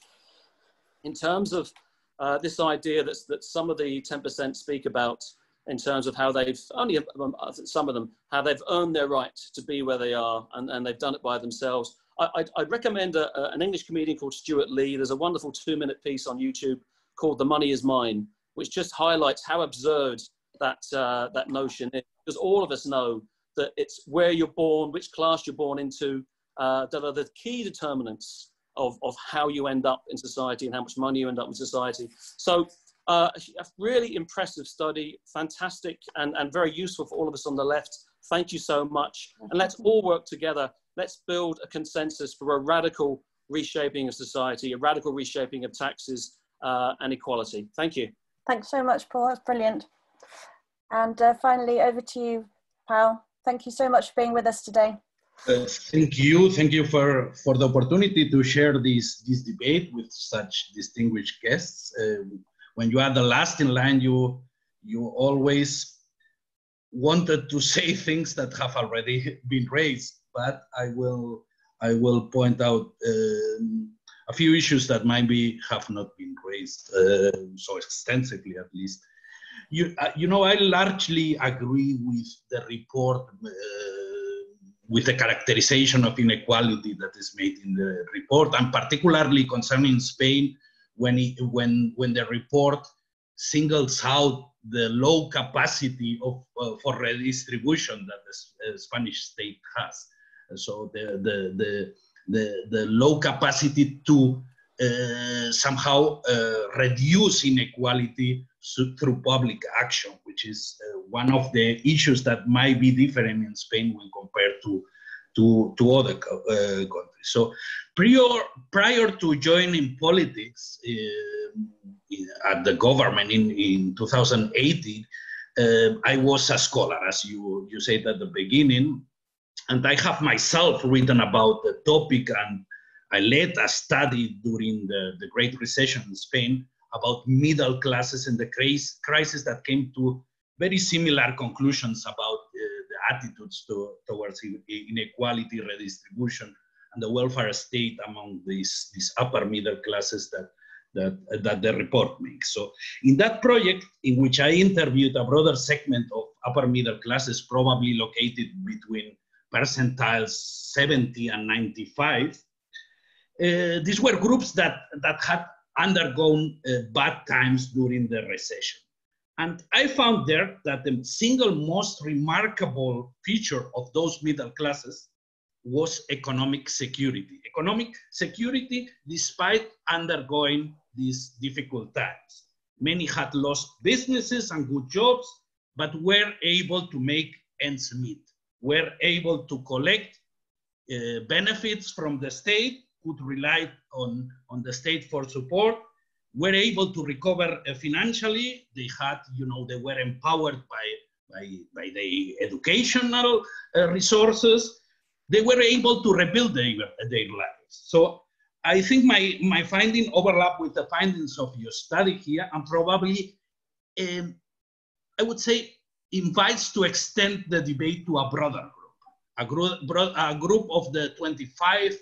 in terms of uh, this idea that, that some of the 10% speak about in terms of how they've only um, some of them how they've earned their right to be where they are and, and they've done it by themselves I, would recommend a, a, an English comedian called Stewart Lee. There's a wonderful two minute piece on YouTube called The Money Is Mine, which just highlights how absurd that, uh, that notion is. Because all of us know that it's where you're born, which class you're born into, uh, that are the key determinants of, of how you end up in society and how much money you end up in society. So uh, a really impressive study, fantastic and, and very useful for all of us on the left. Thank you so much. And let's all work together. Let's build a consensus for a radical reshaping of society, a radical reshaping of taxes uh, and equality. Thank you. Thanks so much, Paul. That's brilliant. And uh, finally, over to you, Paul. Thank you so much for being with us today. Uh, thank you. Thank you for, for the opportunity to share this, this debate with such distinguished guests. Uh, when you are the last in line, you, you always wanted to [LAUGHS] say things that have already been raised, but I will, I will point out um, a few issues that maybe have not been raised uh, so extensively, at least. You, uh, you know, I largely agree with the report, uh, with the characterization of inequality that is made in the report, and particularly concerning Spain, when, it, when, when the report singles out the low capacity of, uh, for redistribution that the uh, Spanish state has. So the, the, the, the, the low capacity to uh, somehow uh, reduce inequality through public action, which is uh, one of the issues that might be different in Spain when compared to to, to other uh, countries. So prior, prior to joining politics uh, at the government in, in 2018, uh, I was a scholar, as you, you said at the beginning, and I have myself written about the topic and I led a study during the, the Great Recession in Spain about middle classes and the crisis that came to very similar conclusions about the attitudes to, towards inequality, redistribution, and the welfare state among these, these upper middle classes that, that, that the report makes. So in that project, in which I interviewed a broader segment of upper middle classes, probably located between percentiles 70 and 95, uh, these were groups that, that had undergone uh, bad times during the recession. And I found there that the single most remarkable feature of those middle classes was economic security. Economic security despite undergoing these difficult times. Many had lost businesses and good jobs, but were able to make ends meet, were able to collect uh, benefits from the state, could rely on, on the state for support, were able to recover uh, financially. They had, you know, they were empowered by, by, by the educational uh, resources. They were able to rebuild their, their lives. So I think my, my finding overlap with the findings of your study here and probably, um, I would say, invites to extend the debate to a broader group, a group, a group of the 25%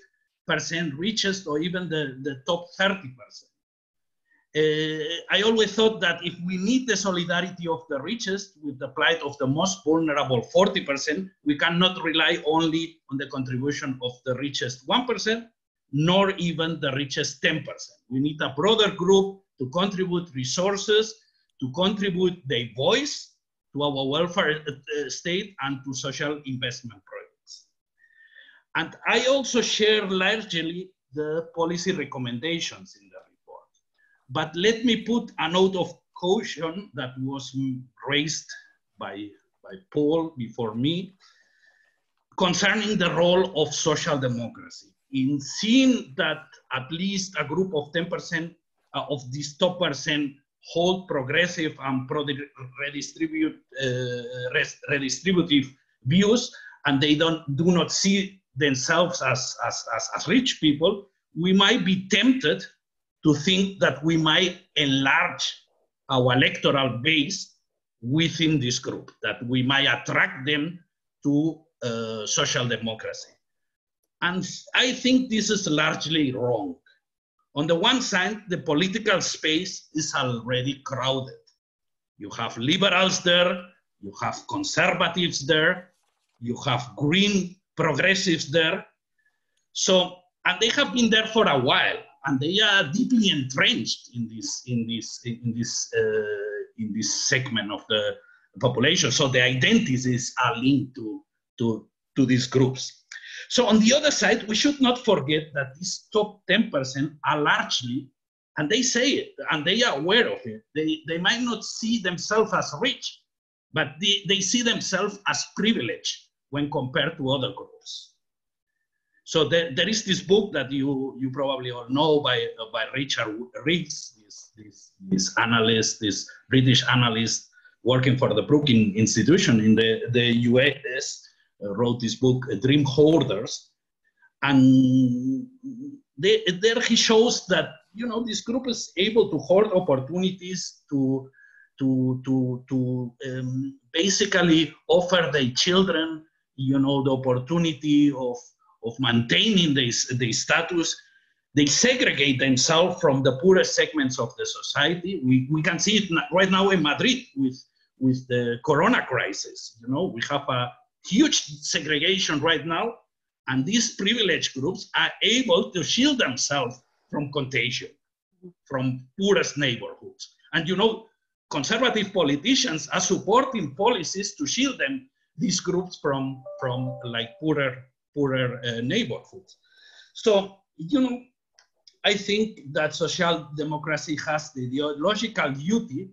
richest or even the, the top 30%. Uh, I always thought that if we need the solidarity of the richest with the plight of the most vulnerable 40%, we cannot rely only on the contribution of the richest 1%, nor even the richest 10%. We need a broader group to contribute resources, to contribute their voice to our welfare uh, state and to social investment projects. And I also share largely the policy recommendations in the report. But let me put a note of caution that was raised by, by Paul before me concerning the role of social democracy. In seeing that at least a group of 10% uh, of this top percent hold progressive and redistribute, uh, redistributive views, and they don't do not see themselves as, as, as, as rich people, we might be tempted to think that we might enlarge our electoral base within this group, that we might attract them to uh, social democracy. And I think this is largely wrong. On the one side, the political space is already crowded. You have liberals there, you have conservatives there, you have green progressives there. So, and they have been there for a while, and they are deeply entrenched in this in this in this uh, in this segment of the population. So the identities are linked to to to these groups. So on the other side, we should not forget that these top 10% are largely, and they say it, and they are aware of it, they, they might not see themselves as rich, but they, they see themselves as privileged when compared to other groups. So there, there is this book that you, you probably all know by, by Richard Reeves, this, this, this analyst, this British analyst working for the Brookings Institution in the, the US, uh, wrote this book, uh, Dream Hoarders, and they, there he shows that you know this group is able to hoard opportunities to to to to um, basically offer their children you know the opportunity of of maintaining this the status. They segregate themselves from the poorest segments of the society. We, we can see it right now in madrid with with the corona crisis you know. We have a huge segregation right now, and these privileged groups are able to shield themselves from contagion, from poorest neighborhoods. And you know, conservative politicians are supporting policies to shield them, these groups from, from like poorer, poorer uh, neighborhoods. So, you know, I think that social democracy has the ideological duty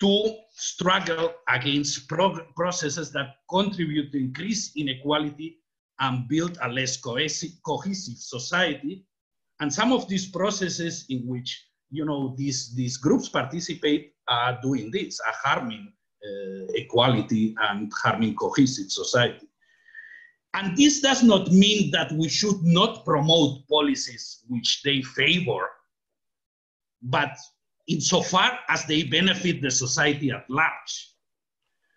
to struggle against processes that contribute to increase inequality and build a less cohesive, cohesive society. And some of these processes in which you know these, these groups participate are doing this, are harming equality and harming cohesive society. And this does not mean that we should not promote policies which they favor, but insofar as they benefit the society at large.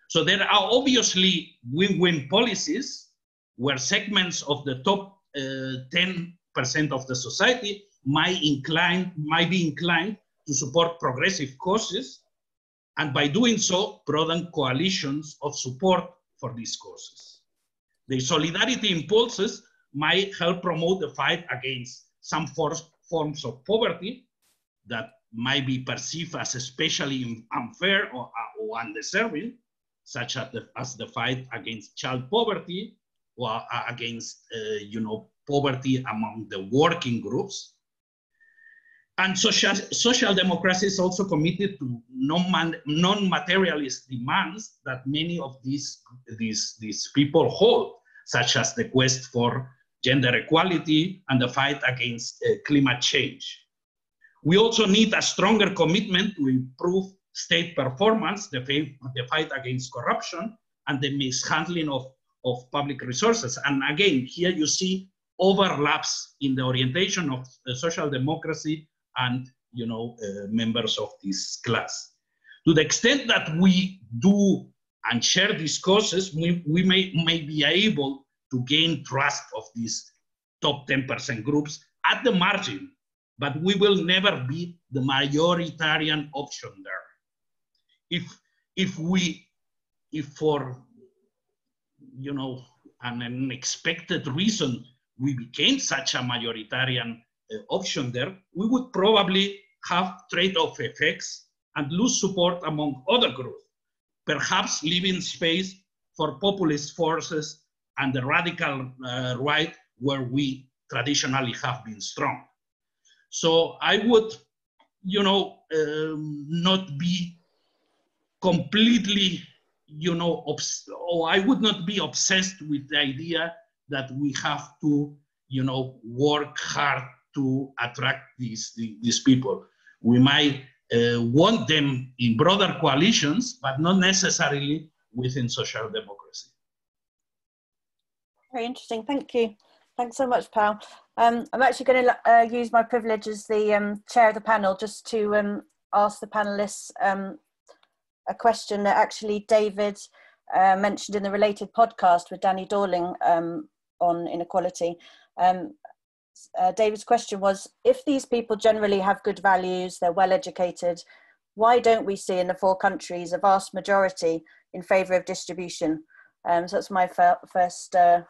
So there are obviously win-win policies where segments of the top 10% uh, of the society might incline, might be inclined to support progressive causes, and by doing so, broaden coalitions of support for these causes. The solidarity impulses might help promote the fight against some forms of poverty that might be perceived as especially unfair or, or undeserving, such as the, as the fight against child poverty or uh, against, uh, you know, poverty among the working groups. And social, social democracy is also committed to non-materialist demands that many of these, these, these people hold, such as the quest for gender equality and the fight against uh, climate change. We also need a stronger commitment to improve state performance, the, the fight against corruption, and the mishandling of, of public resources. And again, here you see overlaps in the orientation of the social democracy and you know uh, members of this class. To the extent that we do and share these causes, we, we may, may be able to gain trust of these top 10% groups at the margin but we will never be the majoritarian option there. If, if we, if for, you know, an unexpected reason, we became such a majoritarian option there, we would probably have trade-off effects and lose support among other groups, perhaps leaving space for populist forces and the radical uh, right where we traditionally have been strong. So I would, you know, um, not be completely, you know, or I would not be obsessed with the idea that we have to, you know, work hard to attract these, these people. We might uh, want them in broader coalitions, but not necessarily within social democracy. Very interesting. Thank you. Thanks so much, Pau. Um, I'm actually going to uh, use my privilege as the um, chair of the panel just to um, ask the panelists um, a question that actually David uh, mentioned in the related podcast with Danny Dorling um, on inequality. Um, uh, David's question was if these people generally have good values, they're well educated, why don't we see in the four countries a vast majority in favour of distribution? Um, so that's my fir first, uh,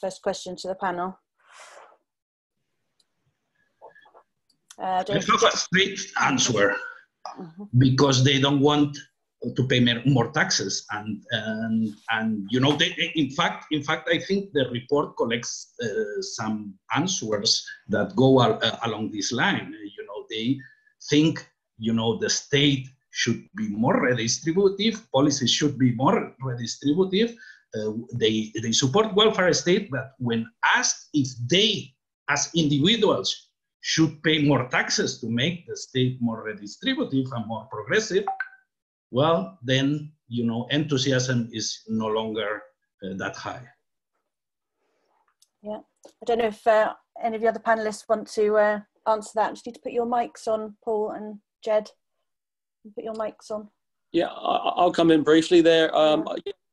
first question to the panel. Uh, I have a straight answer mm -hmm. because they don't want to pay more taxes. And and and you know they, in fact in fact i think the report collects uh, some answers that go al uh, along this line. You know they think you know the state should be more redistributive policies should be more redistributive. Uh, they they support welfare state but when asked if they as individuals should pay more taxes to make the state more redistributive and more progressive well, then, you know, enthusiasm is no longer uh, that high. Yeah, I don't know if uh, any of the other panelists want to uh, answer that. I Just need to put your mics on, Paul and Ged. Put your mics on. Yeah, I'll come in briefly there. Um,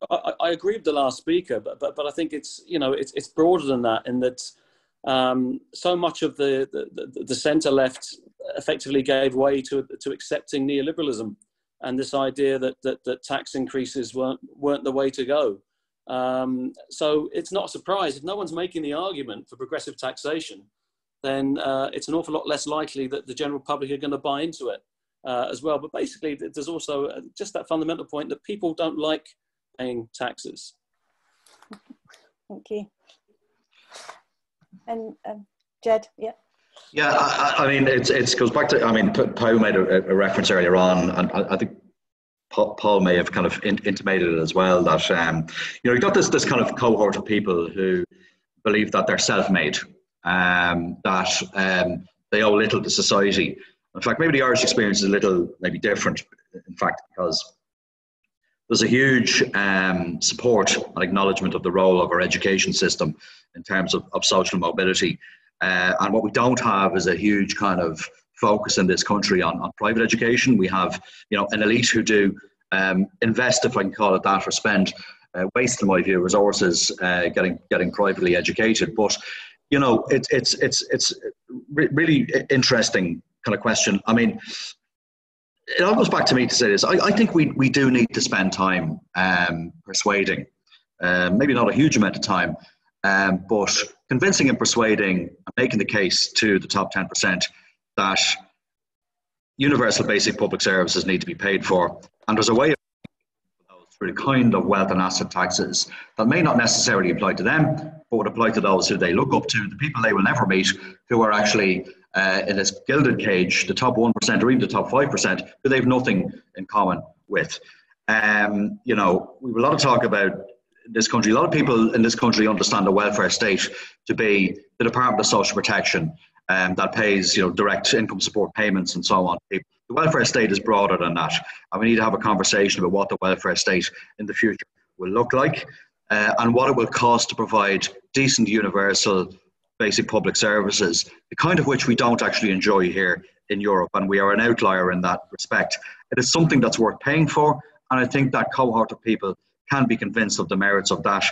I, I, agree with the last speaker, but, but, but I think it's, you know, it's, it's broader than that in that um, so much of the, the, the centre left effectively gave way to, to accepting neoliberalism and this idea that, that, that tax increases weren't, weren't the way to go. Um, so it's not a surprise if no one's making the argument for progressive taxation, then uh, it's an awful lot less likely that the general public are going to buy into it uh, as well. But basically, there's also uh, just that fundamental point that people don't like paying taxes. Thank you. And um, Ged, yeah. Yeah, I, I, mean, it's it goes back to. I mean, Paul made a, a reference earlier on, and I, I think Paul may have kind of in, intimated it as well that um, you know you got this this kind of cohort of people who believe that they're self-made, um, that um, they owe little to society. In fact, maybe the Irish experience is a little maybe different. In fact, because there's a huge um, support and acknowledgement of the role of our education system in terms of, of social mobility. Uh, and what we don't have is a huge kind of focus in this country on, on private education. We have, you know, an elite who do um, invest, if I can call it that, or spend, uh, waste, in my view, resources uh, getting getting privately educated. But you know, it's it's it's it's re- really interesting kind of question. I mean, it all goes back to me to say this. I, I think we we do need to spend time um, persuading, uh, maybe not a huge amount of time, um, but convincing and persuading and making the case to the top 10% that universal basic public services need to be paid for. And there's a way of through the kind of wealth and asset taxes that may not necessarily apply to them, but would apply to those who they look up to, the people they will never meet, who are actually uh, in this gilded cage, the top 1% or even the top 5%, who they have nothing in common with. Um, you know, we have a lot of talk about this country. A lot of people in this country understand the welfare state to be the Department of Social Protection um, that pays you know direct income support payments and so on. The welfare state is broader than that, and we need to have a conversation about what the welfare state in the future will look like uh, and what it will cost to provide decent, universal, basic public services, the kind of which we don't actually enjoy here in Europe, and we are an outlier in that respect. It is something that's worth paying for, and I think that cohort of people can be convinced of the merits of that,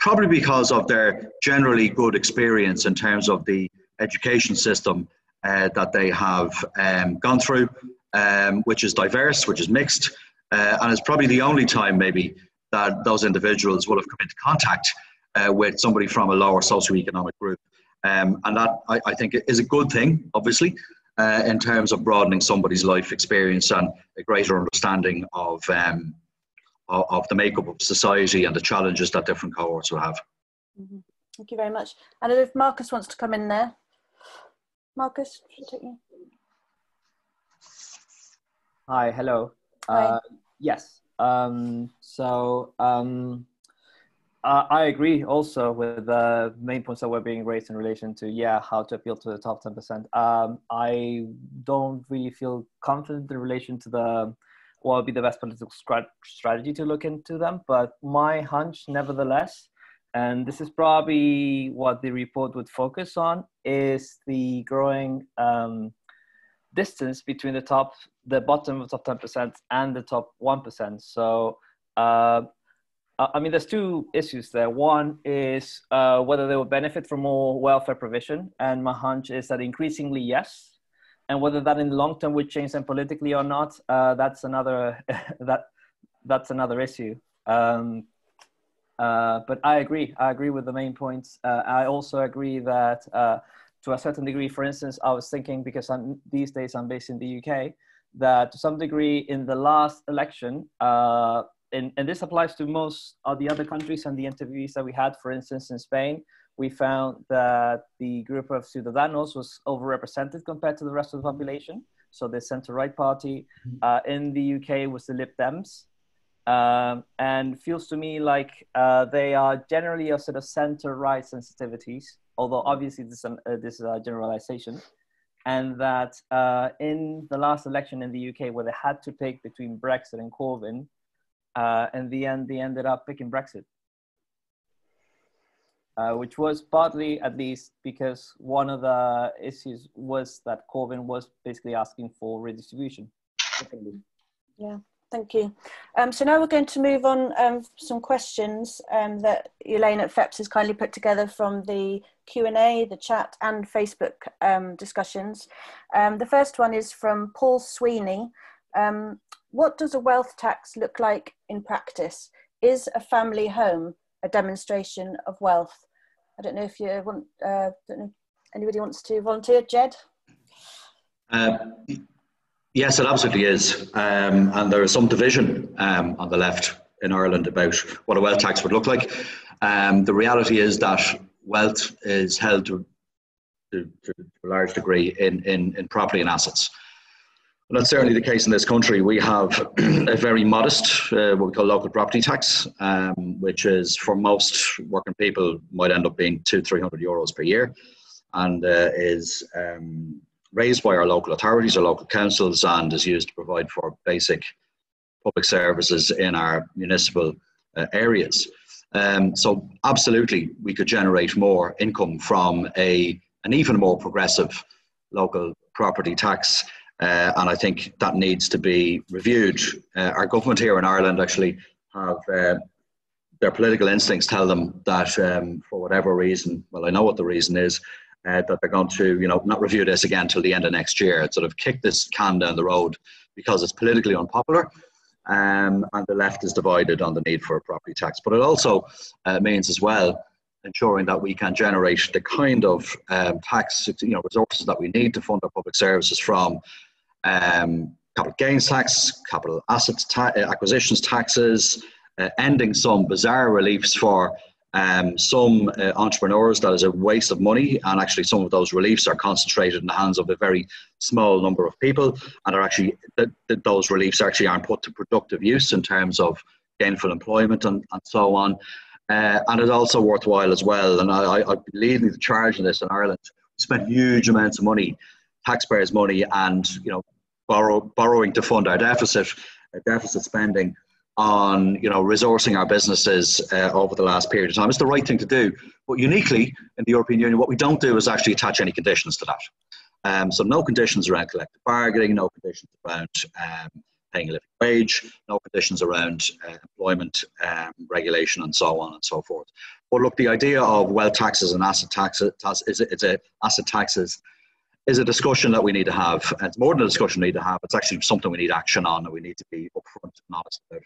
probably because of their generally good experience in terms of the education system uh, that they have um, gone through, um, which is diverse, which is mixed, uh, and it's probably the only time maybe that those individuals will have come into contact uh, with somebody from a lower socioeconomic group. Um, and that, I, I, think, is a good thing, obviously, uh, in terms of broadening somebody's life experience and a greater understanding of um, of, of the makeup of society and the challenges that different cohorts will have. Mhm. Thank you very much. And if Marcos wants to come in there. Marcos, should I take you? Hi, hello. Hi. Uh, yes. Um, so um, uh, I agree also with the main points that were being raised in relation to yeah how to appeal to the top ten percent. Um, I don't really feel confident in relation to the what would be the best political strat- strategy to look into them, but my hunch, nevertheless, and this is probably what the report would focus on, is the growing um, distance between the top, the bottom of the top 10% and the top 1%. So, uh, I I mean, there's two issues there. One is uh, whether they will benefit from more welfare provision, and my hunch is that increasingly yes. And whether that in the long term would change them politically or not, uh, that's another [LAUGHS] that that's another issue. Um, uh, but I agree. I agree with the main points. Uh, I also agree that uh, to a certain degree, for instance, I was thinking because I'm, these days I'm based in the UK, that to some degree in the last election, uh, and, and this applies to most of the other countries and the interviews that we had, for instance, in Spain, we found that the group of Ciudadanos was overrepresented compared to the rest of the population. So the center-right party uh, in the UK was the Lib Dems, um, and feels to me like uh, they are generally a sort of center-right sensitivities, although obviously this, uh, this is a generalization, and that uh, in the last election in the UK where they had to pick between Brexit and Corbyn, uh, in the end they ended up picking Brexit. Uh, which was partly, at least, because one of the issues was that Corbyn was basically asking for redistribution. Yeah, thank you. Um, so now we're going to move on um, some questions um, that Elaine at FEPS has kindly put together from the Q&A, the chat and Facebook um, discussions. Um, the first one is from Paul Sweeney. Um, what does a wealth tax look like in practice? Is a family home a demonstration of wealth? I don't know if you want, uh, don't know, anybody wants to volunteer, Ged? Uh, yes, it absolutely is. Um, and there is some division um, on the left in Ireland about what a wealth tax would look like. Um, the reality is that wealth is held to, to, to a large degree in, in, in property and assets. And that's certainly the case in this country. We have [CLEARS THROAT] a very modest, uh, what we call local property tax, um, which is for most working people might end up being two, three hundred euros per year, and uh, is um, raised by our local authorities, our local councils, and is used to provide for basic public services in our municipal uh, areas. Um, so, absolutely, we could generate more income from a an even more progressive local property tax. Uh, and I think that needs to be reviewed. Uh, our government here in Ireland actually have uh, their political instincts tell them that um, for whatever reason, well, I know what the reason is, uh, that they're going to, you know, not review this again until the end of next year. Sort of kick this can down the road because it's politically unpopular. Um, and the left is divided on the need for a property tax. But it also uh, means as well ensuring that we can generate the kind of um, tax, you know, resources that we need to fund our public services from um, capital gains tax, capital assets ta- acquisitions taxes, uh, ending some bizarre reliefs for um, some uh, entrepreneurs that is a waste of money, and actually some of those reliefs are concentrated in the hands of a very small number of people, and are actually th- th- those reliefs actually aren't put to productive use in terms of gainful employment and, and so on. Uh, and it's also worthwhile as well. And I, I, I'm leading the charge in this in Ireland. Spent huge amounts of money, taxpayers' money, and you know, borrow, borrowing to fund our deficit, uh, deficit spending on you know resourcing our businesses uh, over the last period of time. It's the right thing to do. But uniquely in the European Union, what we don't do is actually attach any conditions to that. Um, so no conditions around collective bargaining, no conditions around um, paying a living wage, no conditions around uh, employment um, regulation, and so on and so forth. But look, the idea of wealth taxes and asset taxes is it's a asset taxes is a discussion that we need to have. It's more than a discussion we need to have. It's actually something we need action on, and we need to be upfront and honest about it.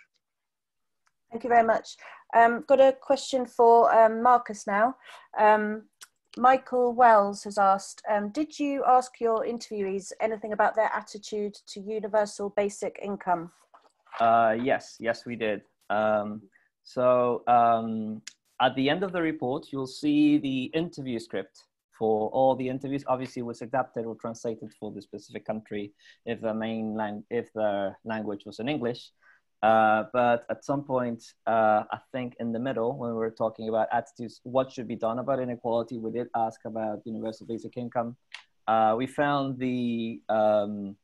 Thank you very much. Um, got a question for um, Marcos now. Um, Michael Wells has asked, um, did you ask your interviewees anything about their attitude to universal basic income? Uh, yes, yes, we did. Um, so um, at the end of the report, you'll see the interview script for all the interviews. Obviously, was adapted or translated for the specific country if the main lang- if the language was in English. Uh, but at some point, uh, I think in the middle, when we were talking about attitudes, what should be done about inequality, we did ask about universal basic income. Uh, we found the um,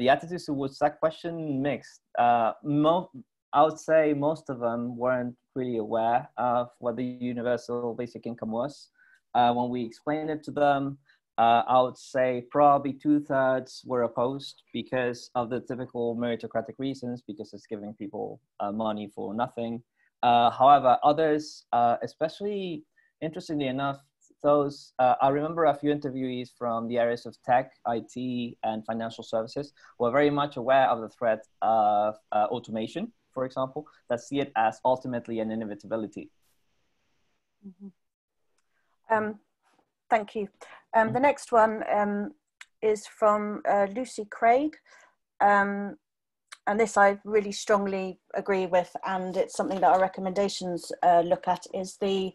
the attitudes towards that question mixed. Uh, mo- I would say most of them weren't really aware of what the universal basic income was. Uh, when we explained it to them, uh, I would say probably two thirds were opposed because of the typical meritocratic reasons, because it's giving people uh, money for nothing. Uh, however, others, uh, especially interestingly enough, those uh, I remember a few interviewees from the areas of tech, IT, and financial services were very much aware of the threat of automation, for example, that see it as ultimately an inevitability. Mm-hmm. Um, thank you. Um, the next one um, is from uh, Lucy Craig. Um, and this I really strongly agree with, and it's something that our recommendations uh, look at is the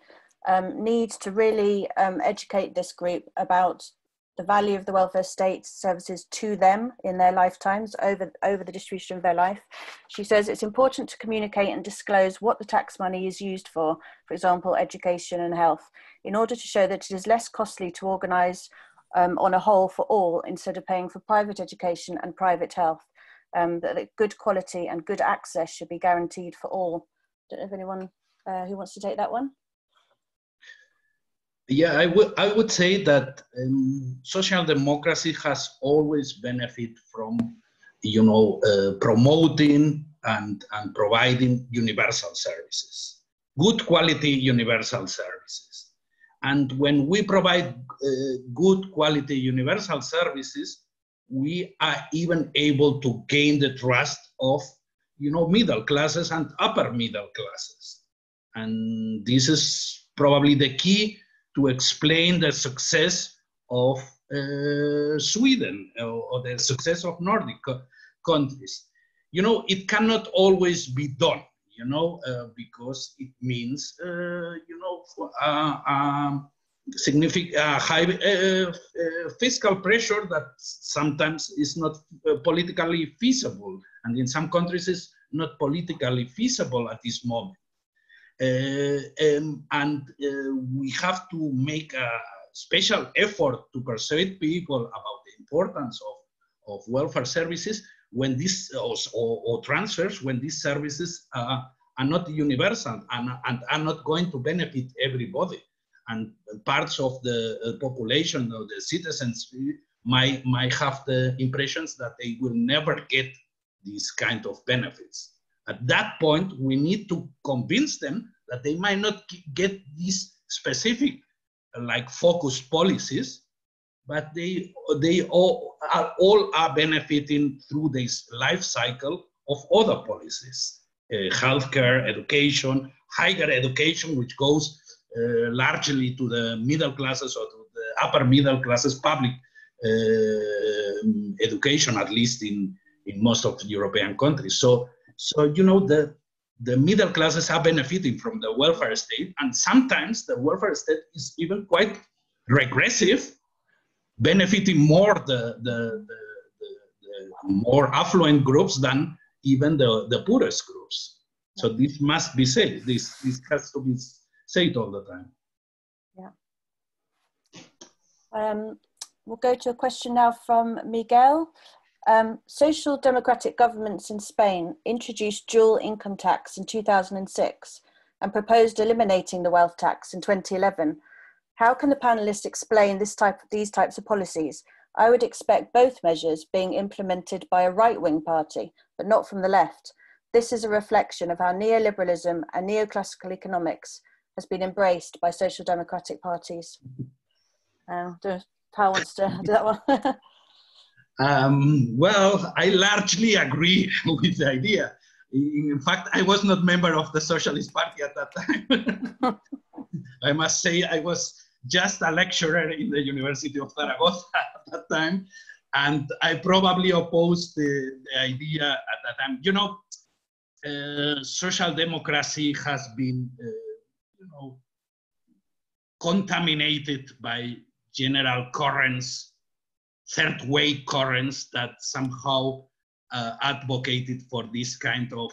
um, need to really um, educate this group about the value of the welfare state services to them in their lifetimes over, over the distribution of their life. She says it's important to communicate and disclose what the tax money is used for, for example, education and health, in order to show that it is less costly to organise um, on a whole for all instead of paying for private education and private health. Um, that, that, good quality and good access should be guaranteed for all. Don't know if anyone uh, who wants to take that one. Yeah, I would I would say that um, social democracy has always benefited from, you know, uh, promoting and and providing universal services, good quality universal services, and when we provide uh, good quality universal services, we are even able to gain the trust of, you know, middle classes and upper middle classes, and this is probably the key to explain the success of uh, Sweden or, or, the success of Nordic co countries. You know, it cannot always be done, you know, uh, because it means, uh, you know, uh, um, significant uh, high uh, fiscal pressure that sometimes is not politically feasible. And in some countries is not politically feasible at this moment. Uh, um, and uh, we have to make a special effort to persuade people about the importance of, of welfare services when these or, or, transfers when these services uh, are not universal and, and, are not going to benefit everybody. And parts of the uh, population or the citizens might might have the impressions that they will never get these kind of benefits. At that point, we need to convince them that they might not get these specific, like focused policies, but they they all are all are benefiting through this life cycle of other policies, uh, healthcare, education, higher education, which goes uh, largely to the middle classes or to the upper middle classes, public uh, education, at least in in most of the European countries. So so, you know, the, the middle classes are benefiting from the welfare state, and sometimes the welfare state is even quite regressive, benefiting more the, the, the, the more affluent groups than even the, the poorest groups. So this must be said. This, this has to be said all the time. Yeah. Um, we'll go to a question now from Miguel. Um, social democratic governments in Spain introduced dual income tax in 2006 and proposed eliminating the wealth tax in 2011. How can the panelists explain this type, these types of policies? I would expect both measures being implemented by a right wing party, but not from the left. This is a reflection of how neoliberalism and neoclassical economics has been embraced by social democratic parties. Uh, do, Paul wants to do that one. [LAUGHS] Um, well, I largely agree [LAUGHS] with the idea. In fact, I was not member of the Socialist Party at that time. [LAUGHS] I must say I was just a lecturer in the University of Zaragoza [LAUGHS] at that time, and I probably opposed the, the idea at that time. You know, uh, social democracy has been, uh, you know, contaminated by general currents, third way currents that somehow uh, advocated for this kind of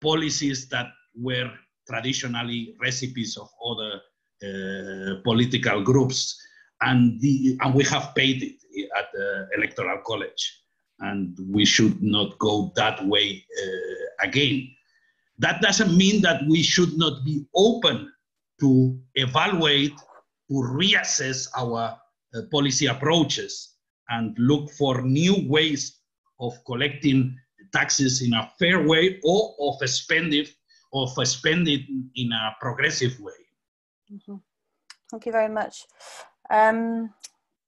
policies that were traditionally recipes of other political groups. And, the, and we have paid it at the Electoral College. And we should not go that way uh, again. That doesn't mean that we should not be open to evaluate, to reassess our uh, policy approaches and look for new ways of collecting taxes in a fair way or of spending of spending in a progressive way. Mm -hmm. Thank you very much. Um,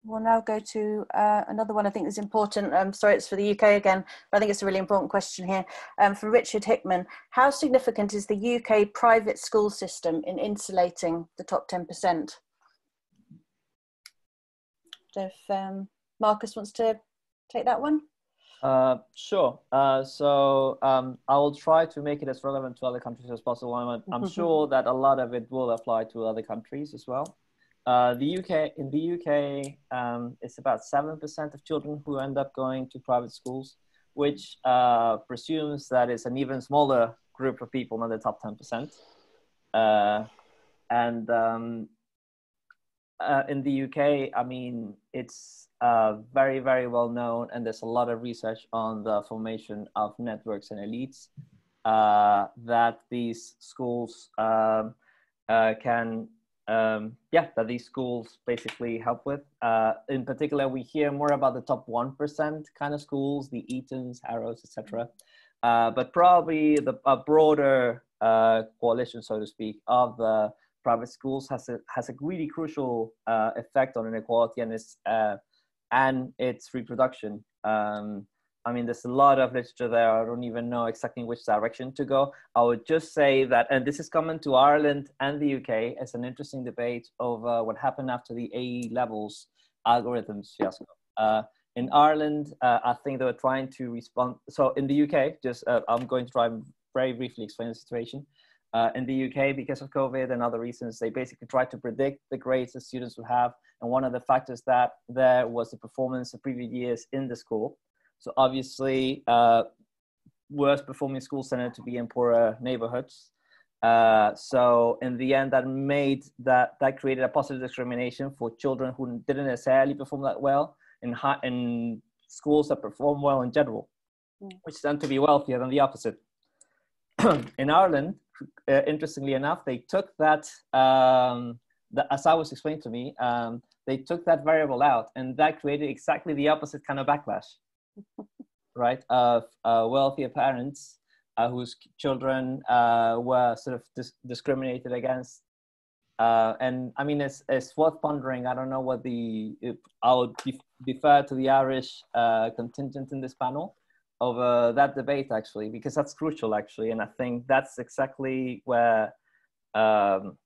we'll now go to uh, another one I think is important. I'm um, sorry, it's for the UK again, but I think it's a really important question here. Um, from Richard Hickman, how significant is the UK private school system in insulating the top 10%? If um, Marcos wants to take that one. Uh, sure. Uh, so um, I will try to make it as relevant to other countries as possible. I'm, I'm sure that a lot of it will apply to other countries as well. Uh, the UK in the UK, um, it's about seven percent of children who end up going to private schools, which uh, presumes that it's an even smaller group of people than the top ten percent. Uh, and um, uh, in the UK, I mean, it's uh, very, very well known, and there's a lot of research on the formation of networks and elites uh, that these schools um, uh, can, um, yeah, that these schools basically help with. Uh, in particular, we hear more about the top 1% kind of schools, the Etons, Harrows, etc. Uh, but probably the a broader coalition, so to speak, of the private schools has a, has a really crucial effect on inequality and is and its reproduction. Um, I mean, there's a lot of literature there. I don't even know exactly which direction to go. I would just say that, and this is common to Ireland and the UK, as an interesting debate over what happened after the A levels algorithms fiasco. Uh, in Ireland, uh, I think they were trying to respond. So in the UK, just uh, I'm going to try and very briefly explain the situation. Uh, in the UK, because of COVID and other reasons, they basically tried to predict the grades the students would have. And one of the factors that there was the performance of previous years in the school. So obviously, uh, worse performing schools tended to be in poorer neighborhoods. Uh, so in the end, that made that that created a positive discrimination for children who didn't necessarily perform that well in high, in schools that perform well in general, mm. which tend to be wealthier than the opposite. [CLEARS THROAT] in Ireland, uh, interestingly enough, they took that, um, the, as I was explained to me, um, they took that variable out, and that created exactly the opposite kind of backlash, [LAUGHS] right? Of uh, wealthier parents uh, whose children uh, were sort of dis- discriminated against. Uh, and I mean, it's, it's worth pondering. I don't know what the, I would defer to the Irish uh, contingent in this panel over that debate actually because that's crucial actually and i think that's exactly where um,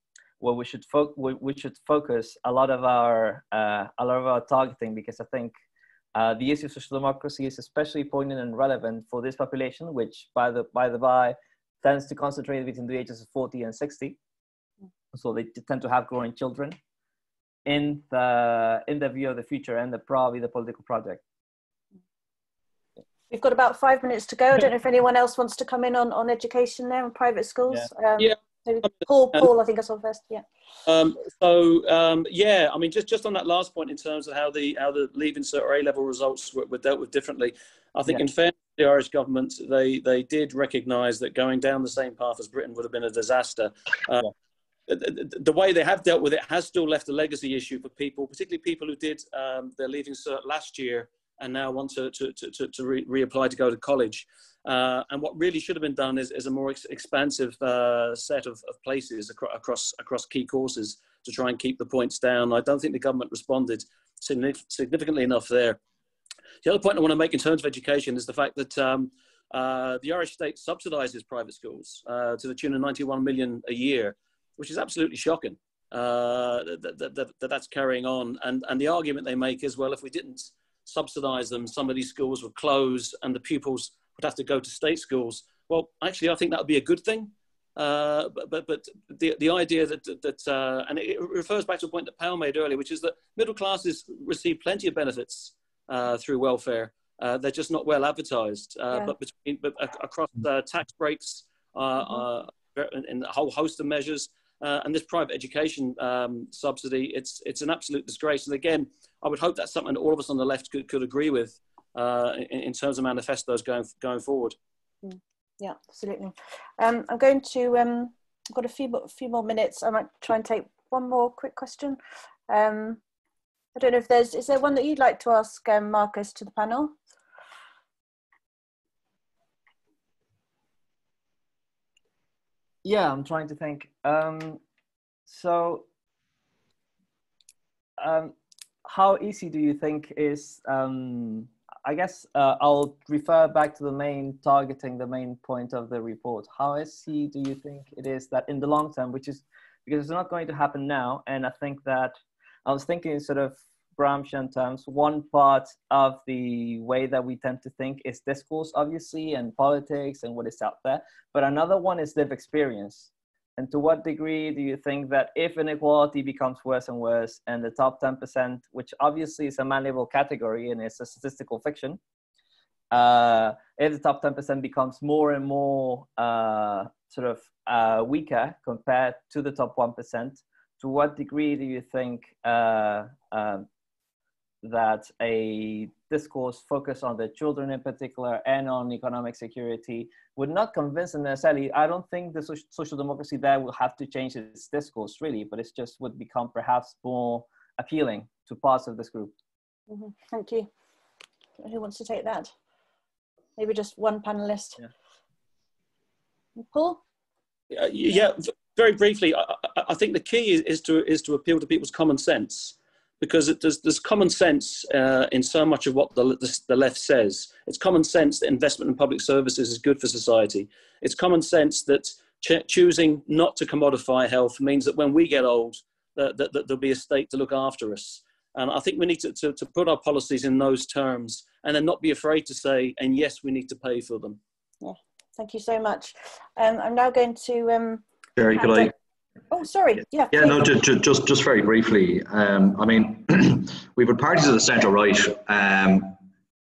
where we should fo- we, should focus a lot of our uh, a lot of our targeting because i think uh, the issue of social democracy is especially poignant and relevant for this population which by the by the by tends to concentrate between the ages of 40 and 60 so they tend to have growing children in the in the view of the future and the probably the political project We've got about five minutes to go. I don't know if anyone else wants to come in on, on education there and private schools. Yeah. Um, yeah. Paul, Paul, I think I saw first. Yeah. Um, so um, yeah, I mean, just just on that last point in terms of how the how the Leaving Cert or A level results were, were, dealt with differently, I think yeah. in fairness, the Irish government they they did recognise that going down the same path as Britain would have been a disaster. Uh, yeah. the, the, way they have dealt with it has still left a legacy issue for people, particularly people who did um, their Leaving Cert last year and now want to, to, to, to re- reapply to go to college. Uh, and what really should have been done is, is a more ex- expansive uh, set of, of places acro- across, across key courses to try and keep the points down. I don't think the government responded significantly enough there. The other point I want to make in terms of education is the fact that um, uh, the Irish state subsidises private schools uh, to the tune of 91 million a year, which is absolutely shocking. Uh, that, that, that, that, that's carrying on, and and the argument they make is well, if we didn't subsidize them, some of these schools would close and the pupils would have to go to state schools. Well, actually, I think that would be a good thing Uh, but, but, but the, the idea that, that uh, and it refers back to a point that Pau made earlier, which is that middle classes receive plenty of benefits uh, through welfare. Uh, they're just not well advertised. Uh, yeah. But between, but across tax breaks mm-hmm. and a whole host of measures, and this private education um, subsidy, it's it's an absolute disgrace. And again, I would hope that's something that all of us on the left could, could agree with in, in terms of manifestos going going forward. Mm yeah, absolutely. Um, I'm going to, um, I've got a few, a few more minutes. I might try and take one more quick question. Um, I don't know if there's, is there one that you'd like to ask um, Marcos to the panel? Yeah, I'm trying to think. Um, so, um, how easy do you think is um, I guess uh, I'll refer back to the main targeting, the main point of the report. How easy do you think it is that in the long term, which is because it's not going to happen now, and I think that I was thinking sort of Gramscian terms, one part of the way that we tend to think is discourse, obviously, and politics and what is out there. But another one is live experience. And to what degree do you think that if inequality becomes worse and worse, and the top 10%, which obviously is a malleable category and it's a statistical fiction, uh, if the top 10% becomes more and more uh, sort of uh, weaker compared to the top 1%, to what degree do you think uh, um, that a discourse focused on the children in particular and on economic security would not convince them necessarily. I don't think the social, social democracy there will have to change its discourse really, but it just would become perhaps more appealing to parts of this group. Mm -hmm. Thank you. Who wants to take that? Maybe just one panelist. Yeah. Paul? Uh, yeah, very briefly, I, I, think the key is, is, to, is to appeal to people's common sense because it, there's, there's common sense uh, in so much of what the, the, the, left says. It's common sense that investment in public services is good for society. It's common sense that ch- choosing not to commodify health means that when we get old, uh, that, that, there'll be a state to look after us. And I think we need to, to, to, put our policies in those terms and then not be afraid to say, and yes, we need to pay for them. Yeah, thank you so much. Um, I'm now going to. Um, Jerry, could I? Oh, sorry. Yeah. Yeah. No. Just, just, just very briefly. Um, I mean, [CLEARS THROAT] we've had parties of the centre right. Um,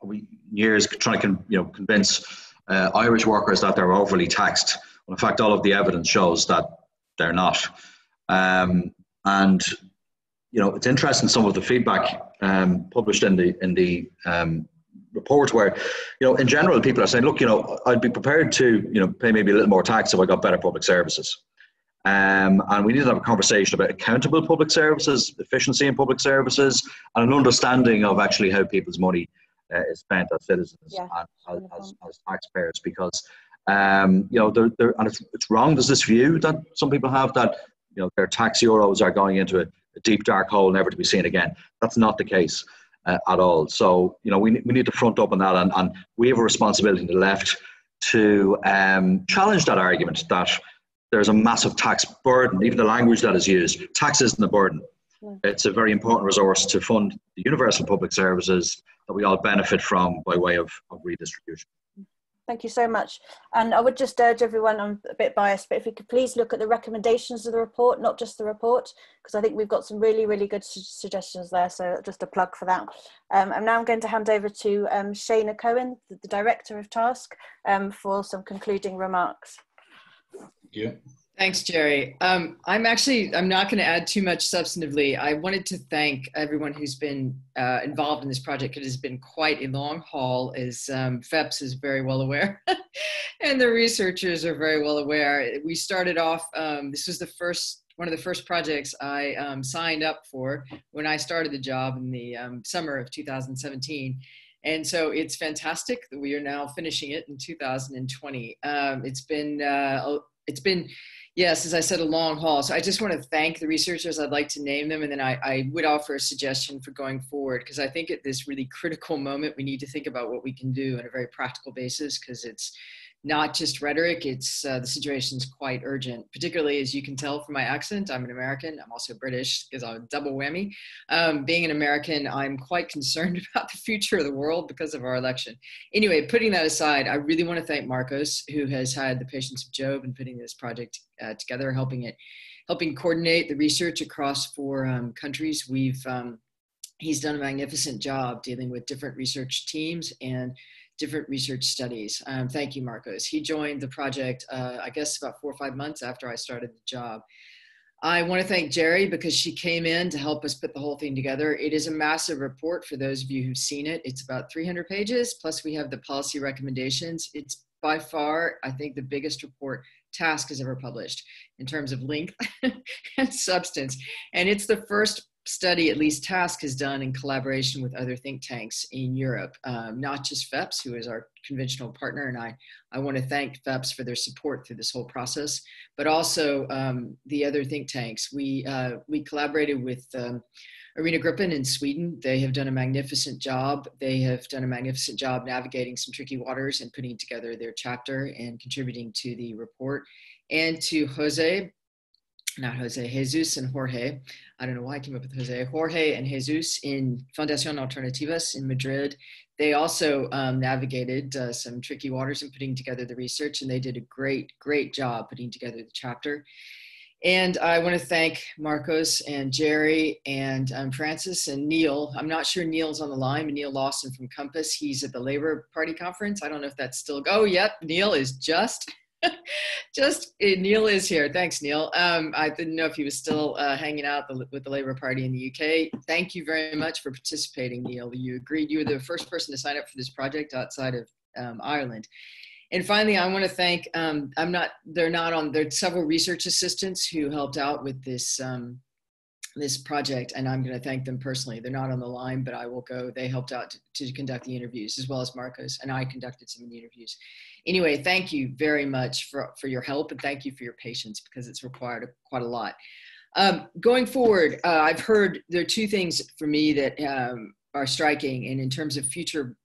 we years trying to, you know, convince uh, Irish workers that they're overly taxed. When in fact, all of the evidence shows that they're not. Um, and you know, it's interesting some of the feedback um, published in the in the um, report where, you know, in general, people are saying, look, you know, I'd be prepared to, you know, pay maybe a little more tax if I got better public services. Um, and we need to have a conversation about accountable public services, efficiency in public services, and an understanding of actually how people's money uh, is spent as citizens yeah. and as, as, as, taxpayers. Because um, you know, they're, they're, and it's, it's wrong. There's this view that some people have that you know their tax euros are going into a, a deep dark hole, never to be seen again. That's not the case. Uh, at all. So, you know, we, we need to front up on that, and, and we have a responsibility to the left to um, challenge that argument that there's a massive tax burden, even the language that is used. Tax isn't a burden. It's a very important resource to fund the universal public services that we all benefit from by way of, of redistribution. Thank you so much. And I would just urge everyone, I'm a bit biased, but if you could please look at the recommendations of the report, not just the report, because I think we've got some really, really good su suggestions there. So just a plug for that. Um, and now I'm going to hand over to um, Shana Cohen, the, the Director of TASC, um, for some concluding remarks. You. Thanks, Jerry. Um, I'm actually, I'm not going to add too much substantively. I wanted to thank everyone who's been uh, involved in this project. It has been quite a long haul, as um, FEPS is very well aware, [LAUGHS] and the researchers are very well aware. We started off, um, this was the first, one of the first projects I um, signed up for when I started the job in the um, summer of 2017 and so it's fantastic that we are now finishing it in 2020. Um, it's been uh, it's been yes as i said a long haul. So i just want to thank the researchers. I'd like to name them and then i, I would offer a suggestion for going forward because i think at this really critical moment we need to think about what we can do on a very practical basis because it's not just rhetoric. It's uh, the situation's quite urgent, particularly as you can tell from my accent. I'm an American. I'm also British because I'm a double whammy. Um, being an American, I'm quite concerned [LAUGHS] about the future of the world because of our election. Anyway, putting that aside, I really want to thank Marcos, who has had the patience of Job in putting this project uh, together, helping it, helping coordinate the research across four um, countries. We've um, he's done a magnificent job dealing with different research teams and different research studies. Um, thank you, Marcos. He joined the project, uh, I guess, about four or five months after I started the job. I want to thank Jerry because she came in to help us put the whole thing together. It is a massive report for those of you who've seen it. It's about 300 pages, plus we have the policy recommendations. It's by far, I think, the biggest report TASC has ever published in terms of length [LAUGHS] and substance. And it's the first study at least TASC has done in collaboration with other think tanks in Europe, um, not just FEPS, who is our conventional partner, and I, I want to thank FEPS for their support through this whole process, but also um, the other think tanks. We, uh, we collaborated with um, Arenagruppen in Sweden. They have done a magnificent job. They have done a magnificent job navigating some tricky waters and putting together their chapter and contributing to the report. And to Jose, not Jose, Jesus and Jorge. I don't know why I came up with Jose. Jorge and Jesus in Fundación Alternativas in Madrid. They also um, navigated uh, some tricky waters in putting together the research, and they did a great, great job putting together the chapter. And I want to thank Marcos and Jerry and um, Francis and Neil. I'm not sure Neil's on the line, but Neil Lawson from Compass. He's at the Labour Party conference. I don't know if that's still. Oh, yep. Neil is just [LAUGHS] just uh, Neil is here. Thanks, Neil. Um, I didn't know if he was still uh, hanging out the, with the Labour Party in the UK. Thank you very much for participating, Neil. You agreed. You were the first person to sign up for this project outside of um, Ireland. And finally, I want to thank. Um, I'm not. They're not on. There are several research assistants who helped out with this um, this project, and I'm going to thank them personally. They're not on the line, but I will go. They helped out to, to conduct the interviews as well as Marcos, and I conducted some of the interviews anyway, thank you very much for, for your help and thank you for your patience because it's required quite a lot. Um, going forward, uh, I've heard there are two things for me that um, are striking, and in terms of future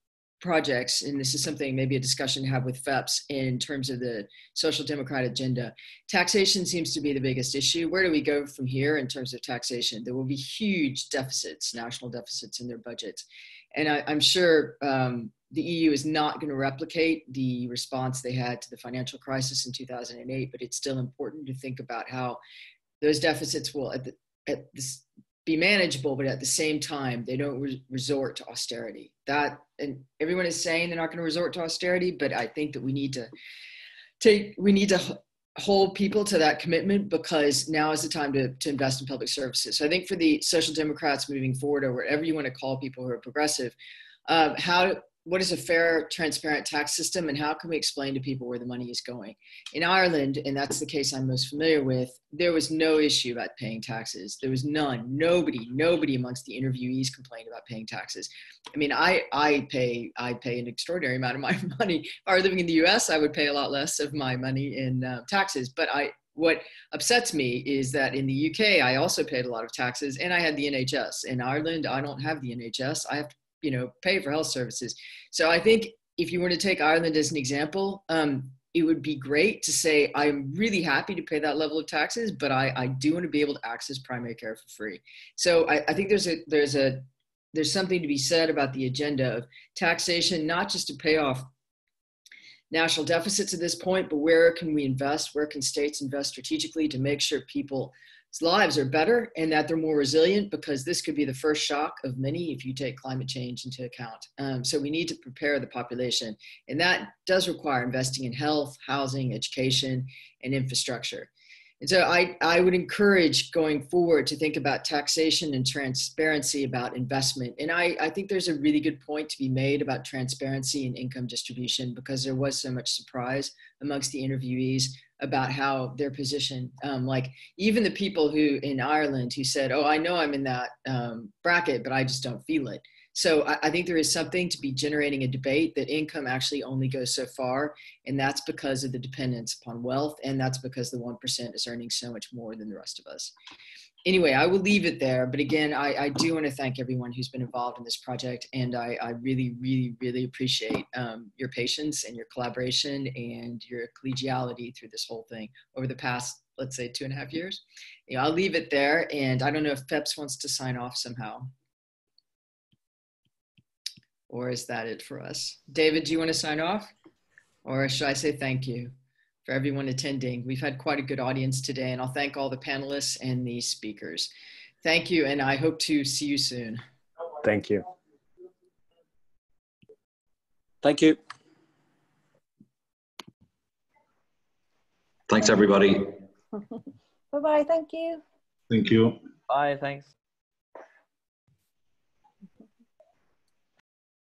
projects, and this is something maybe a discussion to have with FEPS in terms of the social democrat agenda. Taxation seems to be the biggest issue. Where do we go from here in terms of taxation? There will be huge deficits, national deficits in their budgets. And I, am sure um, the EU is not going to replicate the response they had to the financial crisis in 2008, but it's still important to think about how those deficits will at, the, at this, be manageable, but at the same time, they don't re- resort to austerity. That and everyone is saying they're not going to resort to austerity, but I think that we need to take we need to hold people to that commitment because now is the time to, to invest in public services. So I think for the social democrats moving forward, or whatever you want to call people who are progressive, um, how what is a fair, transparent tax system, and how can we explain to people where the money is going? In Ireland, and that's the case I'm most familiar with, there was no issue about paying taxes. There was none. Nobody, nobody amongst the interviewees complained about paying taxes. I mean, I I pay I pay an extraordinary amount of my [LAUGHS] money. If I were living in the U.S., I would pay a lot less of my money in uh, taxes. But I what upsets me is that in the UK, I also paid a lot of taxes and I had the NHS. In Ireland, I don't have the NHS. I have to you know pay for health services. So i think if you were to take ireland as an example um, it would be great to say i'm really happy to pay that level of taxes but i, I do want to be able to access primary care for free. So I, I think there's a there's a there's something to be said about the agenda of taxation not just to pay off national deficits at this point but where can we invest where can states invest strategically to make sure people lives are better and that they're more resilient because this could be the first shock of many if you take climate change into account. Um, so we need to prepare the population, and that does require investing in health, housing, education, and infrastructure. And so I, I would encourage going forward to think about taxation and transparency about investment. And I, I think there's a really good point to be made about transparency and income distribution because there was so much surprise amongst the interviewees about how their position, um, like even the people who in Ireland who said, "Oh, I know I'm in that um, bracket, but I just don't feel it." So I, I, think there is something to be generating a debate that income actually only goes so far, and that's because of the dependence upon wealth, and that's because the one percent is earning so much more than the rest of us. anyway, I will leave it there. But again, I, I do want to thank everyone who's been involved in this project, and I, I really, really, really appreciate um, your patience and your collaboration and your collegiality through this whole thing over the past, let's say, two and a half years. I'll leave it there, and I don't know if FEPS wants to sign off somehow. Or is that it for us? David, do you want to sign off? Or should I say thank you? for everyone attending. We've had quite a good audience today, and I'll thank all the panelists and the speakers. Thank you, and I hope to see you soon. Thank you. Thank you. Thanks, everybody. [LAUGHS] Bye bye. Thank you. Thank you. Bye. Thanks.